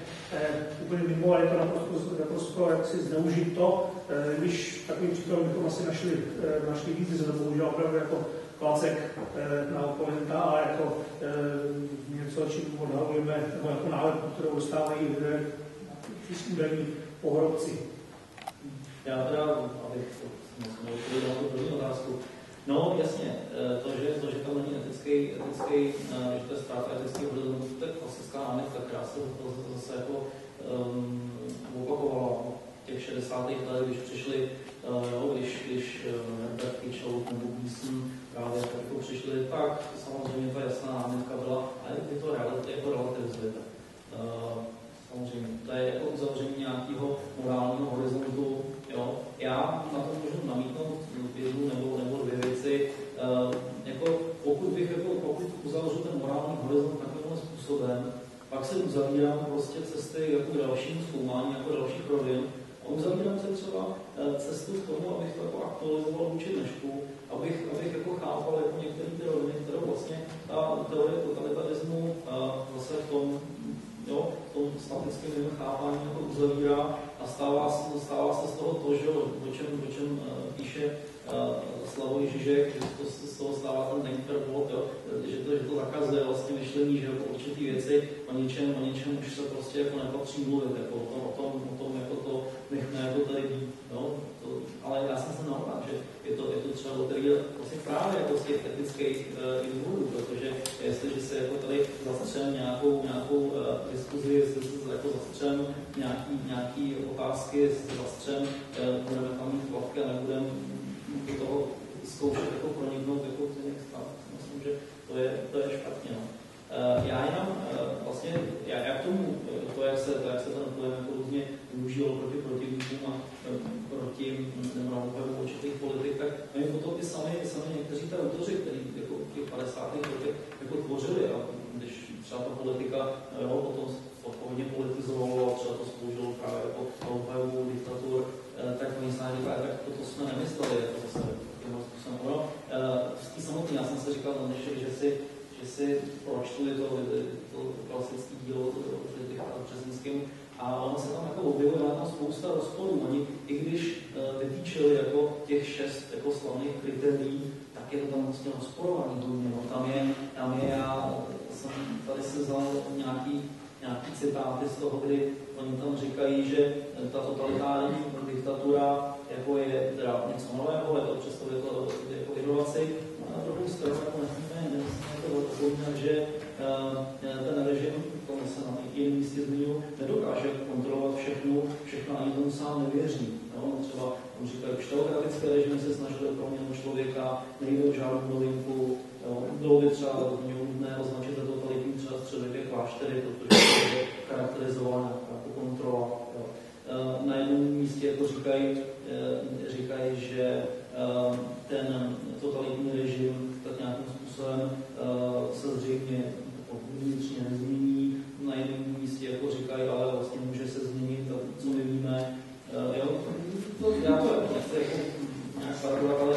úplně mimo a je to naprosto, naprosto jaksi zneužít to, když takový příklad bychom asi našli, našli víc, že to bohužel opravdu jako klacek na oponenta, ale jako něco, čím odhalujeme, nebo jako nálepku, kterou dostávají údajní pohrobci. Já teda, abych odpověděl na tu první otázku, No, jasně, eh, to, že, to, že tam není etický, etický eh, že to je ztráta etického horizontu, to je klasická námitka, která se to zase jako um, opakovala v těch 60. letech, když přišli, uh, když, když Herbert Kitchell nebo Beeson právě jako přišli, tak samozřejmě ta jasná námitka byla, ale je to, realit, je to relativizujete. Uh, samozřejmě, to je jako uzavření nějakého morálního horizontu. Jo. Já na to můžu namítnout jednu nebo, nebo dvě. E, jako, pokud bych jako, pokud uzavřu ten morální horizont takovým způsobem, pak se uzavírám prostě cesty jako dalším zkoumání, jako dalších rovin. A uzavírám se třeba eh, cestu k tomu, abych to jako aktualizoval vůči dnešku, abych, abych jako chápal jako některé ty roviny, které vlastně ta teorie totalitarismu uh, zase v tom, jo, v tom statickém chápání jako uzavírá a stává, stává se z toho to, že o čem, o čem píše Slavoj Žižek, že to, z toho stává ten hyperbol, že to, že to zakazuje vlastně myšlení, že jako určitý věci o něčem, o něčem už se prostě jako nepatří mluvit, jako o tom, o tom, o tom jako to nechme jako tady být, no, to, ale já jsem se naopak, že je to, je to třeba loterie vlastně právě jako z těch etických uh, důvodů, protože jestliže se jako tady zastřem nějakou, nějakou uh, diskuzi, jestli se jako zastřem nějaký, nějaký otázky, zastřem, uh, budeme tam mít a nebudeme do toho zkoušet jako proniknout jako v těch stav. Myslím, že to je, to je špatně. No. Uh, já jenom uh, vlastně, já, já k tomu, to, jak se, to, jak se ten pojem jako různě využil proti protivníkům a proti nebo určitých politik, tak oni potom i sami, sami někteří ta autoři, kteří jako v těch 50. letech jako tvořili a když třeba ta politika jo, potom hodně politizovalo a třeba to sloužilo právě jako obhajobu diktatur, eh, tak oni sami říkali, tak toto jsme nemysleli, jako zase tímhle způsobem. No, v té samotné, já jsem si říkal na dnešek, že si že si pročtuli to, to klasické dílo Friedricha Březinským a ono se tam jako objevuje tam spousta rozporů. Oni, i když uh, vytýčili jako těch šest jako slavných kritérií, tak je to tam vlastně rozporovaný hodně. No, tam je, tam je, já jsem tady si vzal nějaký, nějaký citáty z toho, kdy oni tam říkají, že ta totalitární diktatura jako je teda něco nového, je to představuje to jako inovaci, a na druhou stranu jako nesmíme, nesmíme to zapomínat, že uh, ten režim tomu se na jiném místě zmiňuji, nedokáže kontrolovat všechno, všechno ani tomu sám nevěří. No, třeba on říká, že teokratické režimy se snažili proměnu člověka, nejde o žádnou novinku, bylo by třeba nutné označit totalitní středověké kláštery, protože to je charakterizována jako kontrola. Jo? E, na jednom místě jako říkají, e, říkají, že e, ten totalitní režim tak nějakým způsobem se zřejmě vnitřně nezmění, na jednom místě jako říkají, ale vlastně může se změnit, to, co my víme. Jo, to, já to nechci jako nějak parodovat, ale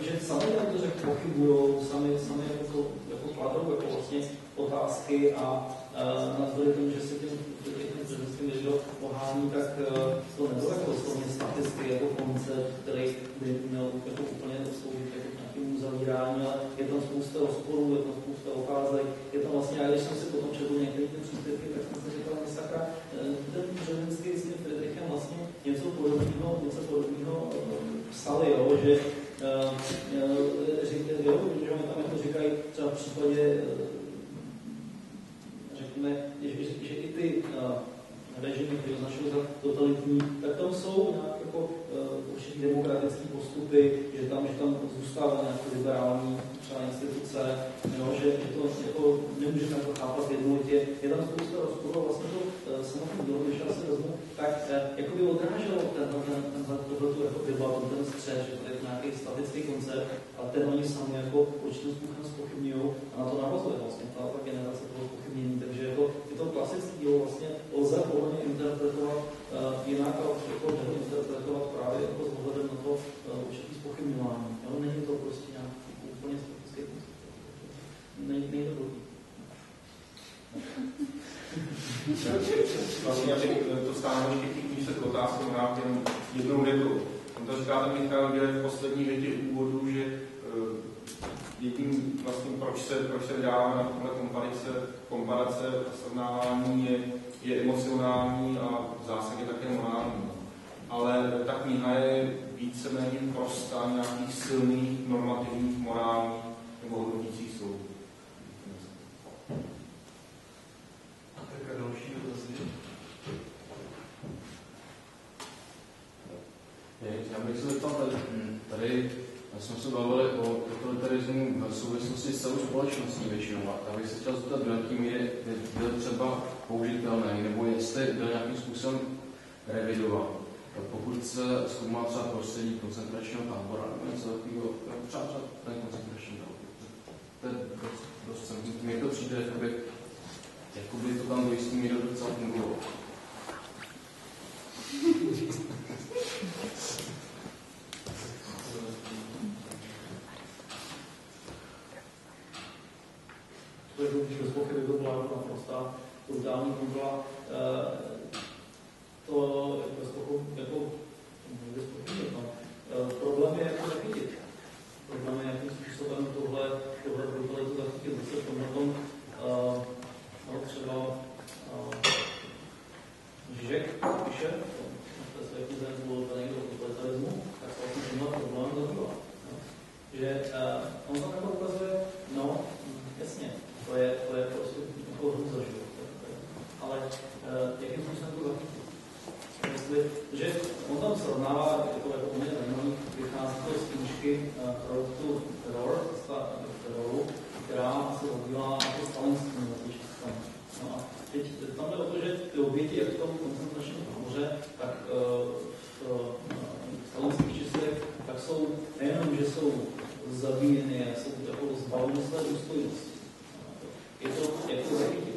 že sami to řekl pochybují, sami, sami jako, jako kladou jako vlastně otázky a uh, navzdory tomu, že se tím když to pohání, tak uh, to nebylo jako slovně statistiky, jako koncept, který by měl jako úplně sloužit jako nějakému zavírání, ale je tam spousta rozporů, je tam spousta otázek, je tam vlastně, a když jsem si potom četl některé ty příspěvky, tak jsem si říkal, že sakra, eh, ten Březinský s tím Friedrichem vlastně něco podobného, něco podobného psali, jo, že říkají, jo, že oni tam jako říkají, třeba v případě, řekněme, že, že, že i ty režimy, které označují za totalitní, tak tam jsou nějak jako uh, určitý demokratické postupy, že tam, že tam zůstává nějaké liberální třeba instituce, jo, že, že to jako nemůžeme jako chápat jednolitě. Je tam spousta rozporů, vlastně to uh, samotný dílo, když já si vezmu, tak uh, jako by odráželo ten, ten, ten, ten, jako debatu, ten střed, že to je nějaký statický koncept, a ten oni sami jako určitým způsobem spochybňují a na to navazuje vlastně ta, ta generace toho spochybnění. Takže jako je to klasické dílo vlastně lze podle mě interpretovat uh, jinak a jako interpretovat právě jako s ohledem na to určitý spochybňování. Není to prostě nějaký úplně statický koncept. Není, není to dobrý. Vlastně, abych to stanoviště těch knížek k otázce mám jen jednou větou. On to říká ten Michal v poslední větě úvodu, že uh, jedním vlastně, proč se, proč se vydáváme na tohle komparace, komparace a srovnávání je, je emocionální a v zásadě také morální. Ale ta kniha je víceméně prostá nějakých silných normativních, morálních nebo hodnotících soudů. A tak další dotazy? Já bych se zeptal tady, tady jsme se bavili o totalitarismu v souvislosti s celou společností většinou. A já bych se chtěl zeptat, do jaké míry byl třeba použitelný, nebo jestli byl nějakým způsobem revidován. Pokud se zkoumá třeba prostředí koncentračního tábora, nebo něco takového, třeba, třeba ten koncentrační tábor. To je dost, dost mně to přijde, jakoby, jakoby to tam do jistý míry docela fungovalo. To je když bez pochyby to byla naprostá brutální kontrola. To je bez pochyby, jako, pochyby, no. Eh, Problém je, jak to zachytit. Problém je, jakým způsobem tohle, tohle brutalitu zachytit. Zase v tomhle tom, eh, no, třeba eh, Žižek píše, v té své knize bylo to někdo totalitarismu, tak se vlastně tímhle problém zabývá. Že uh, on tam jako ukazuje, no, jasně, to je, to je prostě jako hrůza, že jo. to- to je- Ale uh, jakým způsobem to zachytit? Jestli, že on tam srovnává, jako, jako poměrně zajímavý, vychází to z knížky uh, projektu Terror, cesta do teroru, která se zabývá jako stalinským zatočistem. No a teď tam jde o to, že ty oběti, jak v tom koncentračním táboře, tak uh, v uh, stalinských číslech, tak jsou nejenom, že jsou zabíjeny, ale jsou jako zbaveny své důstojnosti. Je to, jak to zachytit?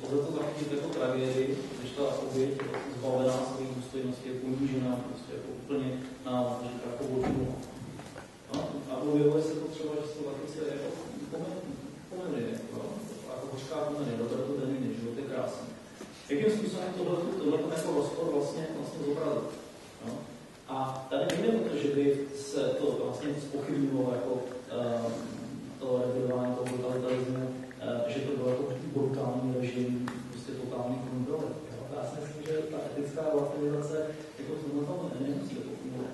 Tohle to zachytit jako tragédii, když ta oběť je zbavená své důstojnosti, je ponížená prostě jako úplně na jako bodu. No, a objevuje se to třeba, že to zachycuje jako pomeny, jako, jako hořká pomeny, dobré to deniny, život je krásný. Jakým způsobem tohle, tohle jako rozpor vlastně, vlastně zobrazit? No? A tady nejde o to, že by se to vlastně spochybnilo jako uh, to revidování toho totalitarismu, uh, že to byl jako brutální režim, prostě totální kontroly. Jo? Já si myslím, že ta etická relativizace jako v tomhle tom nemusí jako fungovat.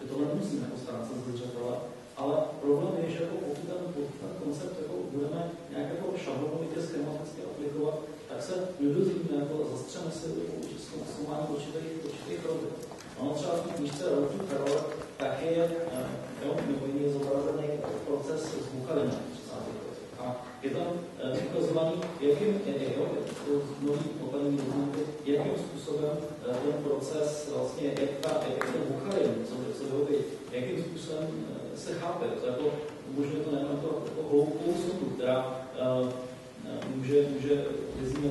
Že tohle nemusíme jako ztrácet z zřetele, ale problém je, že jako pokud ten, ten koncept jako budeme nějak jako šablonovitě schematicky aplikovat, tak se nedozvíme, jako zastřeme si do zkoumání určitých, určitých rovin. Ono třeba v té knižce to Terror tak je, eh, jo, mimo jiný je zobrazený proces s Bukhalinem v 30. letech. A je tam eh, ukazovaný, jakým, je, jo, to nový jakým způsobem eh, ten proces vlastně, jak, ta, jak ten Bukhalin, co, co vyhoví, jakým způsobem eh, se chápe. To jako, možná to nejenom jako, jako hloubkou sondu, která může, může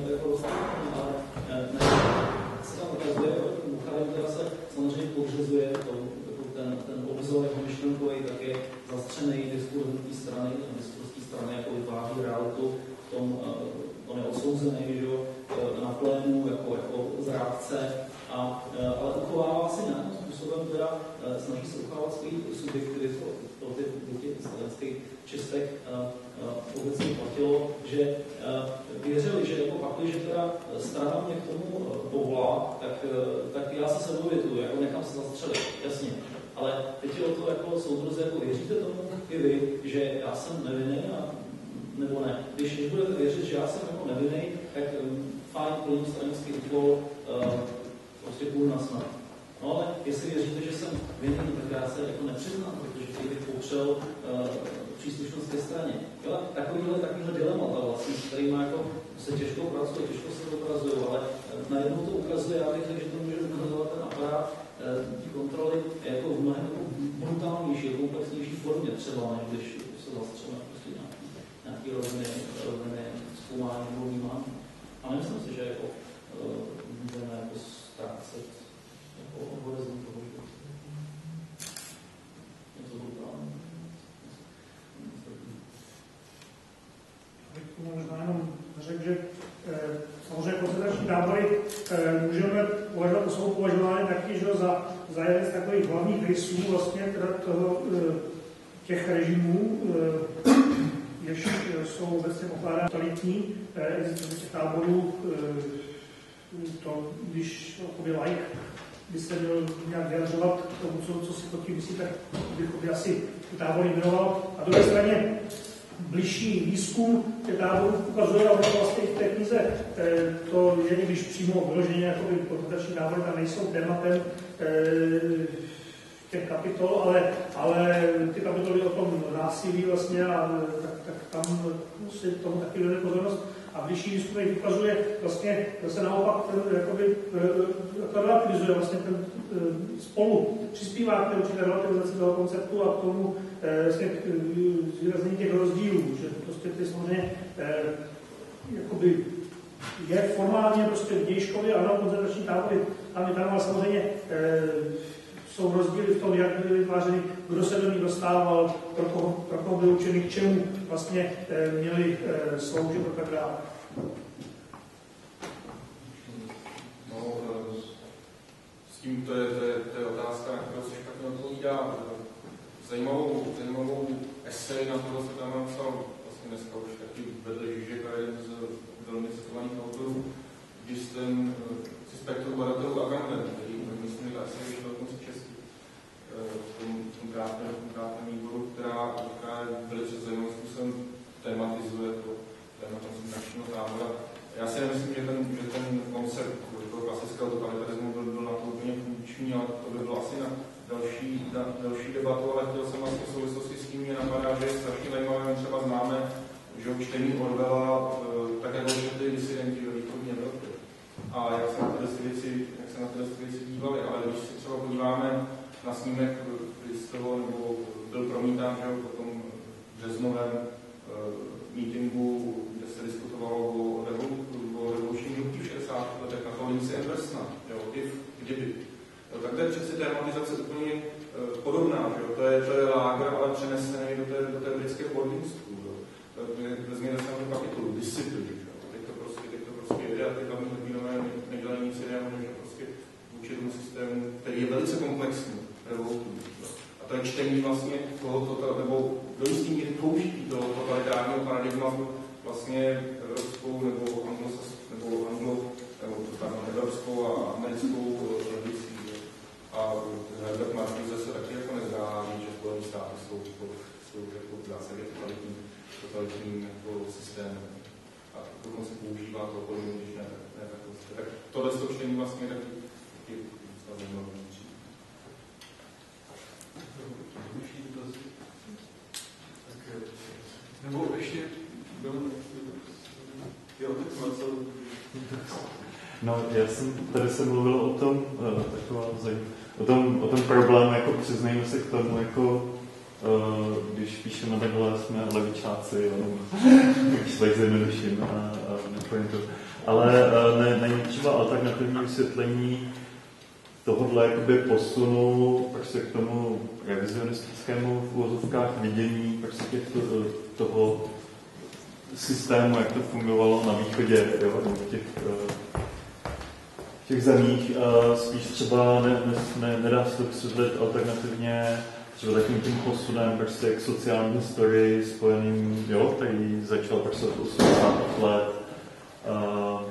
to jako rozhodně, ale uh, ne, se tam ukazuje, Bukhalin teda se samozřejmě podřezuje to, jako ten, ten obzor jako myšlenkový, tak je zastřený diskurs té strany, diskurs té strany jako vytváří realitu, v tom uh, on je odsouzený, že jo, na plénu jako, jako zrádce, a, ale uchovává si nějakým způsobem, teda snaží se uchovávat svůj subjektivitu pro ty děti slovenských čistek obecně platilo, že věřili, že jako pak, že teda strana mě k tomu povolá, tak, tak já se sebou větuju, jako nechám se zastřelit, jasně. Ale teď je o to, jako soudruze, jako věříte tomu i vy, že já jsem nevinný a nebo ne. Když, když budete věřit, že já jsem jako nevinný, tak um, fajn, plním stranický úkol, uh, prostě půl na smrt. No ale jestli věříte, že jsem vinný, tak já se jako nepřiznám, protože těch bych popřel uh, příslušnost ke straně. Jo, takovýhle, takovýhle dilemata vlastně, s kterými jako se těžko pracuje, těžko se to ukazuje, ale uh, najednou to ukazuje, já bych řekl, že to může ukazovat ten aparát uh, kontroly jako v mnohem brutálnější, komplexnější formě třeba, než když se zastřeme prostě nějaký, nějaký roviny, roviny zkoumání nebo vnímání. A nemyslím si, že jako uh, můžeme jako ztrácet jako obhorizont toho života. Je to brutální. Možná jenom řekl, že eh, samozřejmě koncentrační tábory eh, můžeme považovat, jsou považovány taky že, za, za jeden z takových hlavních rysů vlastně teda toho, eh, těch režimů, eh, jež jsou obecně pokládány totalitní, existence táborů, to, když jakoby like by se měl nějak vyjadřovat k tomu, co, co si pod tím myslí, tak bych asi tábory jmenoval. A druhé straně bližší výzkum táborů ukazuje, a vlastně v té knize eh, to je, když přímo vyloženě jakoby koncentrační tábory tam nejsou tématem eh, těch kapitol, ale, ale ty kapitoly o tom násilí vlastně a tak, tak tam si tomu taky věnuje pozornost. A bližší výzkum ukazuje vlastně zase naopak ten, jakoby, to relativizuje vlastně ten spolu, přispívá k té určité relativizaci toho konceptu a k tomu vlastně zvýraznění těch rozdílů, že prostě ty samozřejmě jakoby je formálně prostě v Dějškově, ano, koncentrační tábory tam vytanoval samozřejmě e, jsou rozdíly v tom, jak byly vytvářeny, kdo se do nich dostával, pro koho, pro koho byly učeny, k čemu vlastně e, měli e, sloužit a tak dále. No, s tím to je, to je, to je otázka, na kterou se špatně odpovídá. Zajímavou, zajímavou esej na tohle se tam napsal vlastně dneska už taky vedle Žižek a jeden z velmi citovaných autorů, když ten si spektrum badatelů Agamben, který myslím, že asi vyšel dokonce český, v tom, v tom krátném, krátném výboru, která, která velice zajímavým způsobem tematizuje to téma koncentračního tábora. Já si nemyslím, že ten, že ten koncept toho klasického totalitarismu byl, byl na to úplně funkční, ale to by bylo asi na další, na další debatu, ale chtěl jsem vlastně v souvislosti s tím, mě napadá, že je strašně zajímavé, třeba známe, že čtení Orwella, tak jako četli disidenti ve východní Evropě. A jak se na tyhle věci, jak se na tyhle věci dívali, ale když se třeba podíváme na snímek toho, nebo byl promítán, že potom v březnovém uh, mítingu, kde se diskutovalo o, o revolučním hnutí v 60. letech na to Lindsay jo, if, kdyby. Jo, tak to je přeci tématizace úplně uh, podobná, že jo? To, je, to je lágr, ale přenesený do té, do té britské boarding school. Jo? Vezměte se na kapitolu, disciplín, že jo? Teď to prostě, teď to prostě jede a ty hlavní hrdinové nedělají nic jiného, než prostě vůči tomu systému, který je velice komplexní, revolutní. A to je čtení vlastně toho, nebo do jistý míry použití toho totalitárního paradigmatu vlastně evropskou nebo anglos, nebo anglo, nebo tam evropskou a americkou tradicí. A Herbert Marcuse se taky jako nezdá, že Spojené státy jsou, jsou, jsou jako v zásadě totalitní, totalitním jako systémem. A dokonce používá to když ne, ne tak, tak tohle to vlastně taky, taky zajímavé. Nebo ještě tak? No, já jsem, tady jsem mluvil o tom, uh, taková o tom, o tom problému, jako přiznejme se k tomu, jako uh, když píšeme takhle, jsme levičáci, jo, když to zjednoduším a, a to. Ale uh, ne, není třeba alternativní vysvětlení tohohle jakoby posunu prostě k tomu revizionistickému v úvozovkách vidění prostě to, toho systému, jak to fungovalo na východě, jo, v těch, v těch zemích. Spíš třeba ne, ne, ne, nedá se to vysvětlit alternativně třeba takým tím posunem prostě k sociální historii spojeným, jo, který začal prostě od 80 let. A,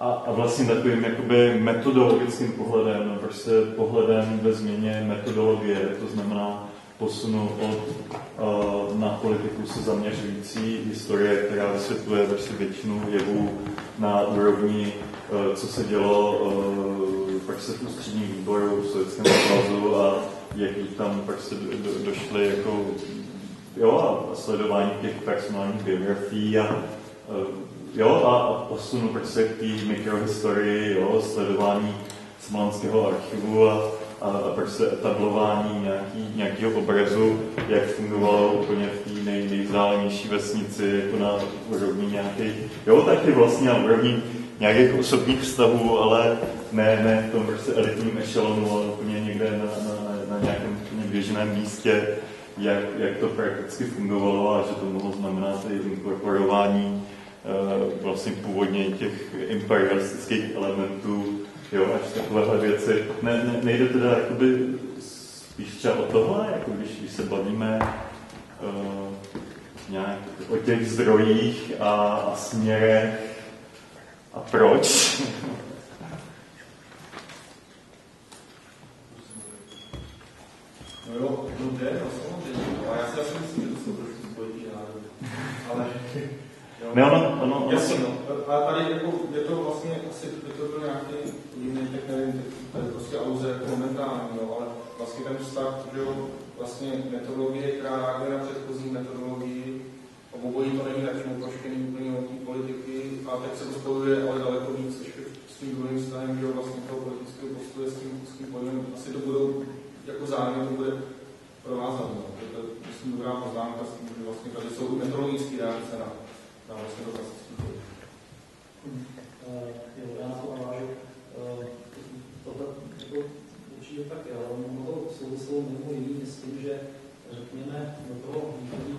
a vlastně takovým jakoby metodologickým pohledem, prostě pohledem ve změně metodologie, to znamená posunu od uh, na politiku se zaměřující historie, která vysvětluje prostě většinu jevů na úrovni, uh, co se dělo uh, prostě v ústředním výboru v Sovětském svazu a jaký tam prostě do, do, došly jako jo, a sledování těch personálních biografií a jo, a posunu prostě k té mikrohistorii, jo, sledování Smolenského archivu a, a, a prostě etablování nějaký, nějakého obrazu, jak fungovalo úplně v té nej, nejvzdálenější vesnici, jako na úrovni nějakých, jo, taky vlastně na úrovni nějakých osobních vztahů, ale ne, ne v tom prostě elitním ešelonu, ale úplně někde na, na, na nějakém úplně běžném místě, jak, jak to prakticky fungovalo a že to mohlo znamenat i inkorporování vlastně původně těch imperialistických elementů, jo, až takovéhle věci. Ne, ne, nejde teda jakoby spíš třeba o tohle, jako když, když se bavíme uh, nějak o těch zdrojích a, a směrech a proč. No jo, no jde, no samozřejmě. Já si asi myslím, že to jsou trošku spojitý národy. Ale... Jo, ne, ono, ono, jasně, no. A tady jako, je to vlastně asi, je to byl nějaký jiný, tak nevím, tady prostě jako momentální, jo, ale vlastně ten vztah, že jo, vlastně metodologie, která reaguje na předchozí metodologii, obojí to není tak uproštěný úplně od té politiky a teď se to spojuje ale daleko víc ještě s tím druhým vztahem, že jo, vlastně toho politického postoje s tím, s tím pojmem. Asi to budou jako zájem to bude provázat. No. To je, myslím, dobrá poznámka s tím, že vlastně tady jsou metodologické reakce na, na. Eh, jo, eh, tak, jako ale ono to souviselo mimo jiný s tím, že řekněme do toho východního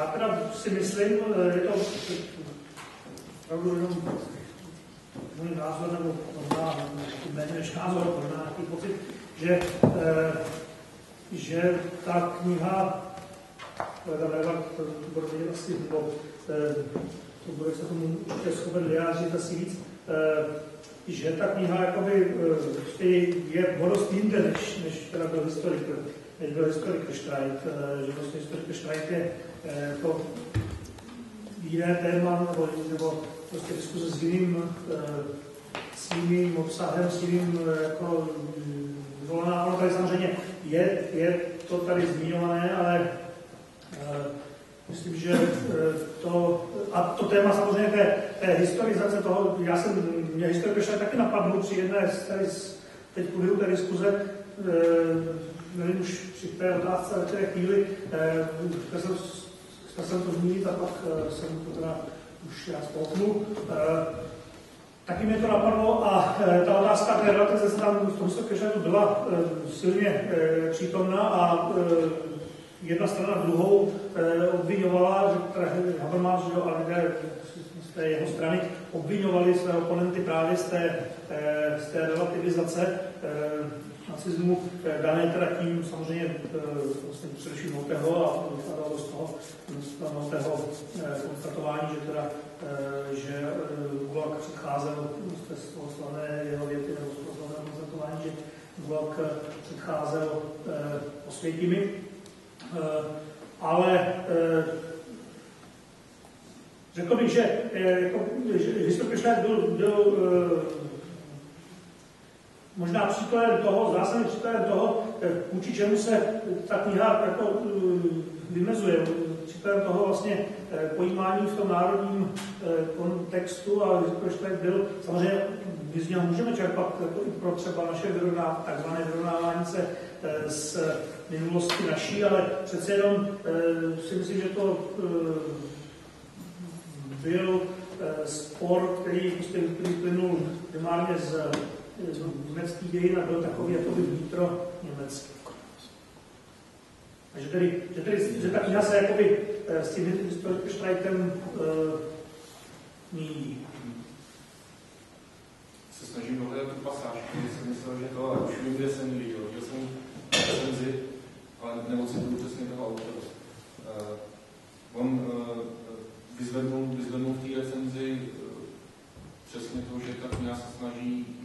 Já teda si myslím, eh, je to opravdu jenom můj názor, nebo možná méně než názor, možná nějaký pocit, že, eh, že ta kniha, eh, tam Reva, to bude vidět asi, nebo to bude se tomu určitě schopen vyjádřit asi víc, že ta kniha jakoby, je v hodost jinde, než, než teda byl historik když byl historik Štrajt, eh, že vlastně historik Štrajt je jako jiné téma nebo, nebo prostě diskuze s jiným, eh, s jiným obsahem, s jiným jako mm, zvolená, ale tady samozřejmě je, je to tady zmiňované, ale Myslím, že to, a to téma samozřejmě té, té historizace toho, já jsem, mě historie taky napadnou při jedné z tady, teď průběhu té diskuze, nevím už při té otázce, ale které chvíli, eh, chtěl jsem, chtěl jsem to zmínit a pak eh, jsem to teda už já spolknu. Eh, taky mě to napadlo a ta otázka té relativizace tam v tom Stokeženu byla silně přítomná a jedna strana druhou obvinovala, že Habermas a lidé z té jeho strany obvinovali své oponenty právě z té, z té relativizace nacismu, dané teda tím samozřejmě vlastně především Notého a vycházelo z toho, z Notého konstatování, že teda že Gulag předcházel z té slavné jeho věty nebo z toho slavného konstatování, že Gulag předcházel osvětimi, ale řekl bych, že, jako, že Christopher byl, byl možná příkladem toho, zásadním příkladem toho, vůči čemu se ta kniha jako vymezuje. Příkladem toho vlastně pojímání v tom národním kontextu a Christopher byl, samozřejmě my z něho můžeme čerpat jako i pro třeba naše vyrovná, takzvané vyrovnávání se z minulosti naší, ale přece jenom si myslím, že to byl spor, který prostě vyplynul primárně z, z německých dějin a byl takový jako by vnitro německý. A že, tedy, že, tedy, že ta kniha se jakoby s tím Streitem uh, míjí. Se snažím dohledat tu pasáž, kdy jsem myslel, že to, vím, kde jsem viděl. Viděl jsem recenzi, ale neocituju přesně toho autora. Uh, on uh, vyzvednul, vyzvednul v té recenzi uh, přesně to, že ta kniha se snaží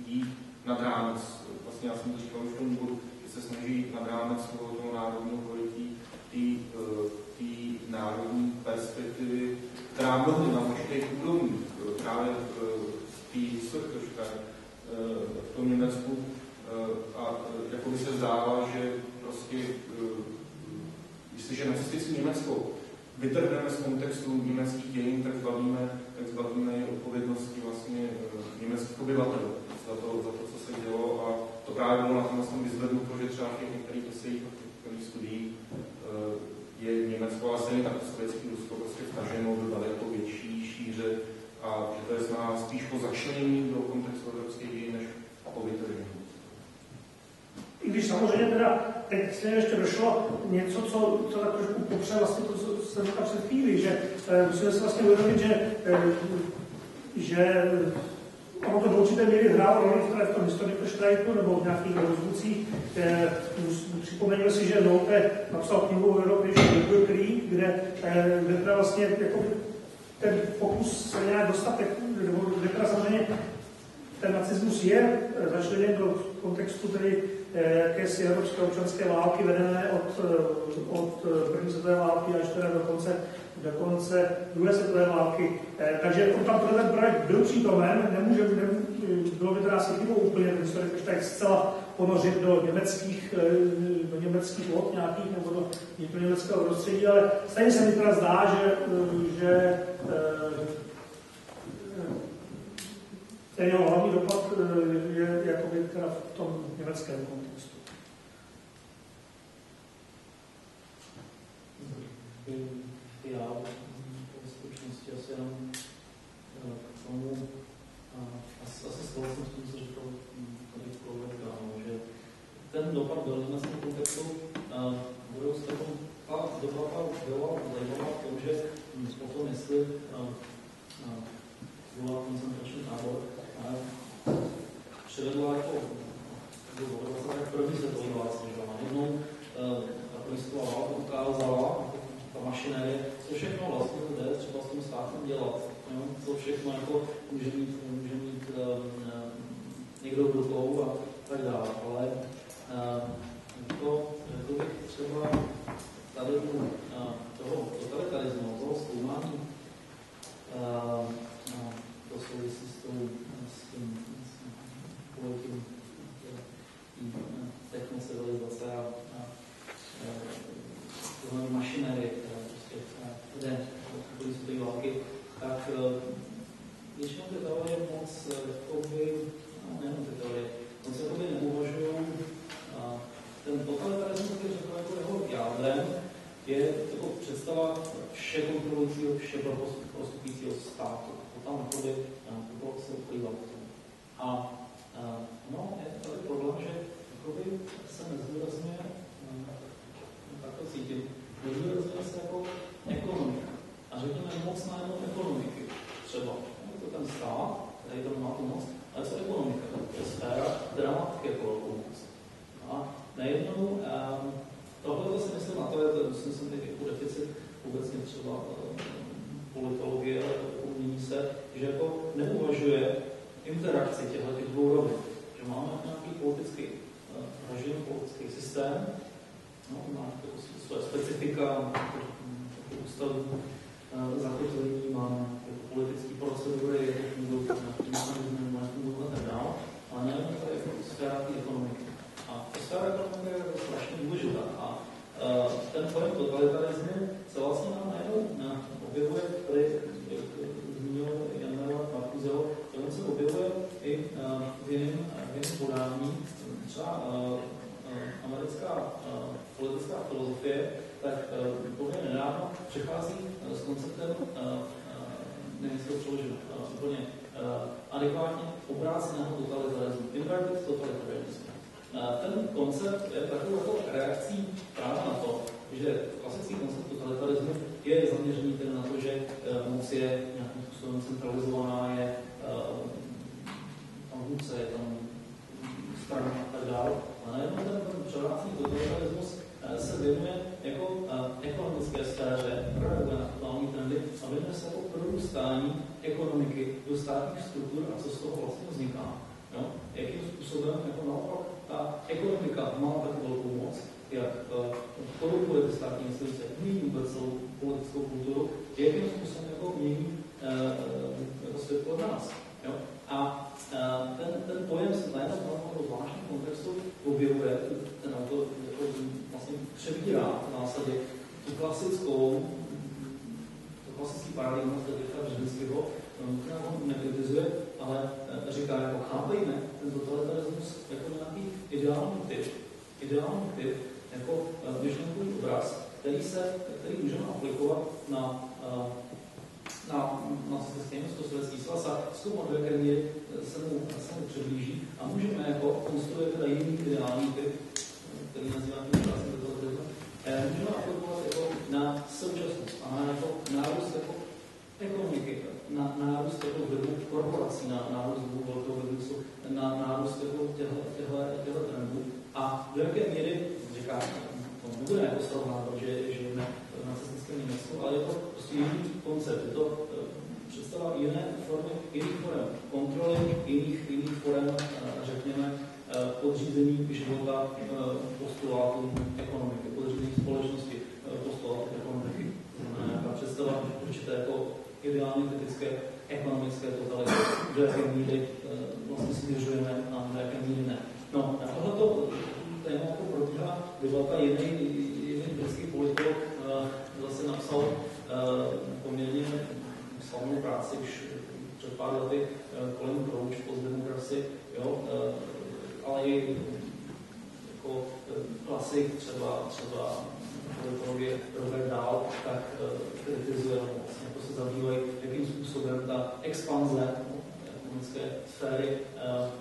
nad rámec. Vlastně já jsem to říkal už v tom úvodu, že se snaží nad rámec toho, toho národního pojetí, té národní perspektivy, která mnohdy na určitých úrovních, právě v té Svrchoška, v tom Německu, a jako by se zdálo, že prostě, jestliže nacistické Německo vytrhneme z kontextu německých dějin, tak zbavíme, tak zbavíme odpovědnosti vlastně německých obyvatel za to, za to, co se dělo a to právě bylo na tom vlastně vyzvednuto, že třeba v těch některých některých studií je Německo a stejně tak sovětský Rusko prostě vtaženo do daleko větší šíře a že to je zná spíš po začlenění do kontextu evropské dějin, než po vytržení. I když samozřejmě teda teď se ještě došlo něco, co, co tak trošku popře vlastně to, co jsem říkal před chvíli, že e, musíme si vlastně uvědomit, že, e, že ono to do určité míry hrálo roli v tom historiku štrajku nebo v nějakých rozvucích. E, připomeňme si, že Loupe napsal knihu o Evropě, kde, e, kde teda vlastně jako ten pokus se nějak dostat, nebo kde teda samozřejmě ten nacismus je začleněn do kontextu tedy jakési evropské občanské války vedené od, od první světové války až teda do konce, do konce druhé světové války. Takže on tam ten projekt byl přítomen, nemůže, nemůže, bylo by teda asi chybou úplně ten historik tak zcela ponořit do německých, do německých vod nějakých nebo do, do německého prostředí, ale stejně se mi teda zdá, že, že ten jeho hlavní dopad je jakoby teda v tom německém kontextu. Já v skutečnosti asi jenom k tomu, asi, asi s tím, co říkal tady kolega, že ten dopad byl v německém kontextu, budou se tom, ta debata byla zajímavá v tom, že o tom, jestli byla koncentrační tábor, přivedla jako vlastně první světový válce, že najednou ta ukázala, ta mašinérie, co všechno vlastně jde třeba s tím státem dělat. Jo? Co všechno jako může mít, může mít um, někdo v rukou a tak dále. Ale uh, to, to bych třeba tady u uh, toho totalitarismu, toho zkoumání, uh, uh, to souvisí s, tou, s tím, s tím pojetím technocivilizace a, a, a tohle mašinerie, která prostě jde světové války, tak většinou ty teorie moc, jakoby, no, nejenom ty teorie, moc jakoby neuvažují ten totalitarismus, který řekl jako jeho jádrem, je jako představa vše kontrolujícího, vše prostupujícího státu. To tam jakoby, to se uplývá. A no, je tady problém, že jakoby se nezdůrazňuje, tak to cítím, nezdůrazňuje se jako ekonomika. A řekněme moc na jenom ekonomiky. Třeba je to ten stát, který to má tu moc, ale co ekonomika? To je sféra, má také velkou moc. A najednou um, tohle si myslím, a to je, to, myslím, jsem teď jako deficit obecně třeba um, politologie, ale umění se, že jako neuvažuje interakci těchto těch dvou rovin. Že máme nějaký politický uh, režim, politický systém, no, má to své specifika, to uh, zakotvení, má politické procedury, jak fungují, jak fungují a ale nejenom to je jako sféra ekonomiky. A ta sféra ekonomiky je strašně důležitá. A uh, ten pojem totalitarismu se vlastně nám najednou objevuje, tady zmínil Jan Markuzel, on se objevuje i uh, v v jiném podání, třeba americká politická filozofie, tak uh, poměrně nedávno přechází uh, s konceptem uh, nevím, jestli to přeloženo uh, úplně adekvátně, obráceného totalitarismu, inverted totalitarianism. Ten koncept je takovou jako reakcí právě na to, že klasický koncept totalitarismu je zaměřený tedy na to, že moc je nějakým způsobem centralizovaná, je uh, tam vůdce, je tam strana a tak dále. A najednou ten, ten převrácený totalitarismus uh, se věnuje jako uh, ekonomické sféře, reaguje na totální trendy a věnuje se jako prorůstání ekonomiky do státních struktur a co z toho vlastně vzniká. Jo? Jakým způsobem jako naopak ta ekonomika má tak velkou moc, jak uh, korupuje ty státní instituce, mění vůbec celou politickou kulturu, jakým způsobem jako mění uh, jako svět od nás. Jo? A uh, ten, ten pojem se najednou v zvláštním kontextu objevuje, ten autor jako vlastně přebírá v zásadě tu klasickou klasický paradigma Fredrika Březinského, která ho nekritizuje, ale říká, jako chápejme ten totalitarismus jako nějaký ideální typ, ideální typ, jako myšlenkový obraz, který, se, který můžeme aplikovat na, na, na systém sovětský svaz a zkoumat, do jaké se mu, se mu přiblíží a můžeme jako konstruovat teda jiný ideální typ, který nazýváme totalitarismus, můžeme aplikovat jako na současnost a na jako nárůst jako ekonomiky, na nárůst jako vlivu korporací, na nárůst vlivu velkého biznesu, na nárůst jako těchto trendů. A do jaké míry, říká, to nebude jako srovnávat, že žijeme v nacistickém Německu, ale je to prostě jiný koncept, je to představa jiné formy, jiných forem kontroly, jiných, jiných forem, řekněme, podřízení života postulátům ekonomiky, podřízení společnosti postulátům ekonomiky. Znamená nějaká představa určité jako ideálně kritické ekonomické totality, do jaké míry vlastně směřujeme a do jaké míry ne. No, na tohleto téma jako probíhá debata jiný, jiný britský politolog zase napsal poměrně slavnou práci už před pár lety kolem Crouch postdemokraci, jo, ale i jako klasik, třeba, třeba Robert Dahl, tak kritizuje, se zabývají, jakým způsobem ta expanze ekonomické sféry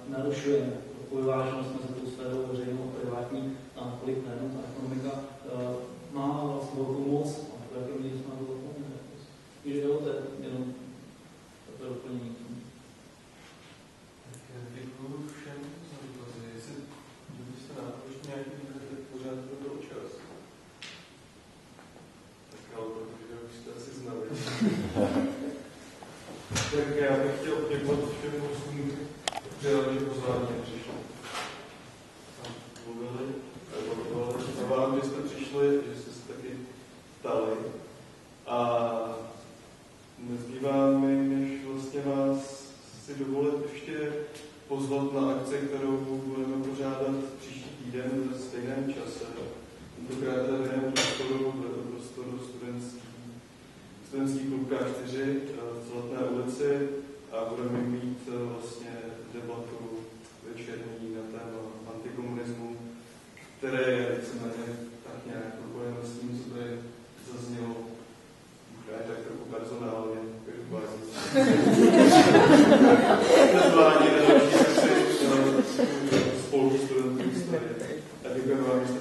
narušuje vyváženost mezi tou sférou veřejnou a privátní a kolik nejenom ta ekonomika má vlastně velkou moc a v jaké míře má velkou moc. Takže jo, to je jenom takové doplnění. Děkuji všem za dotazy. Jestli byste náhodou ještě nějaký můžete pořád to byl čas. Tak ale protože už jste asi znali. Tak já bych chtěl poděkovat všem hostům, přijali pozvání a přišli. A mluvili. A vám, že jste přišli, že jste se taky ptali. A nezbývá mi, než vlastně vás si dovolit ještě pozvat na akci, kterou budeme pořádat příští týden ve stejném čase. Tentokrát v jiném prostoru, v prostoru studentský, studentský klub K4 v Zlatné ulici a budeme mít vlastně debatu večerní na téma antikomunismu, které je víceméně tak nějak propojeno s tím, co tady zaznělo já tak trochu personálně, každopádně. Pozvání na další akci spolu studentů. A děkujeme vám, že jste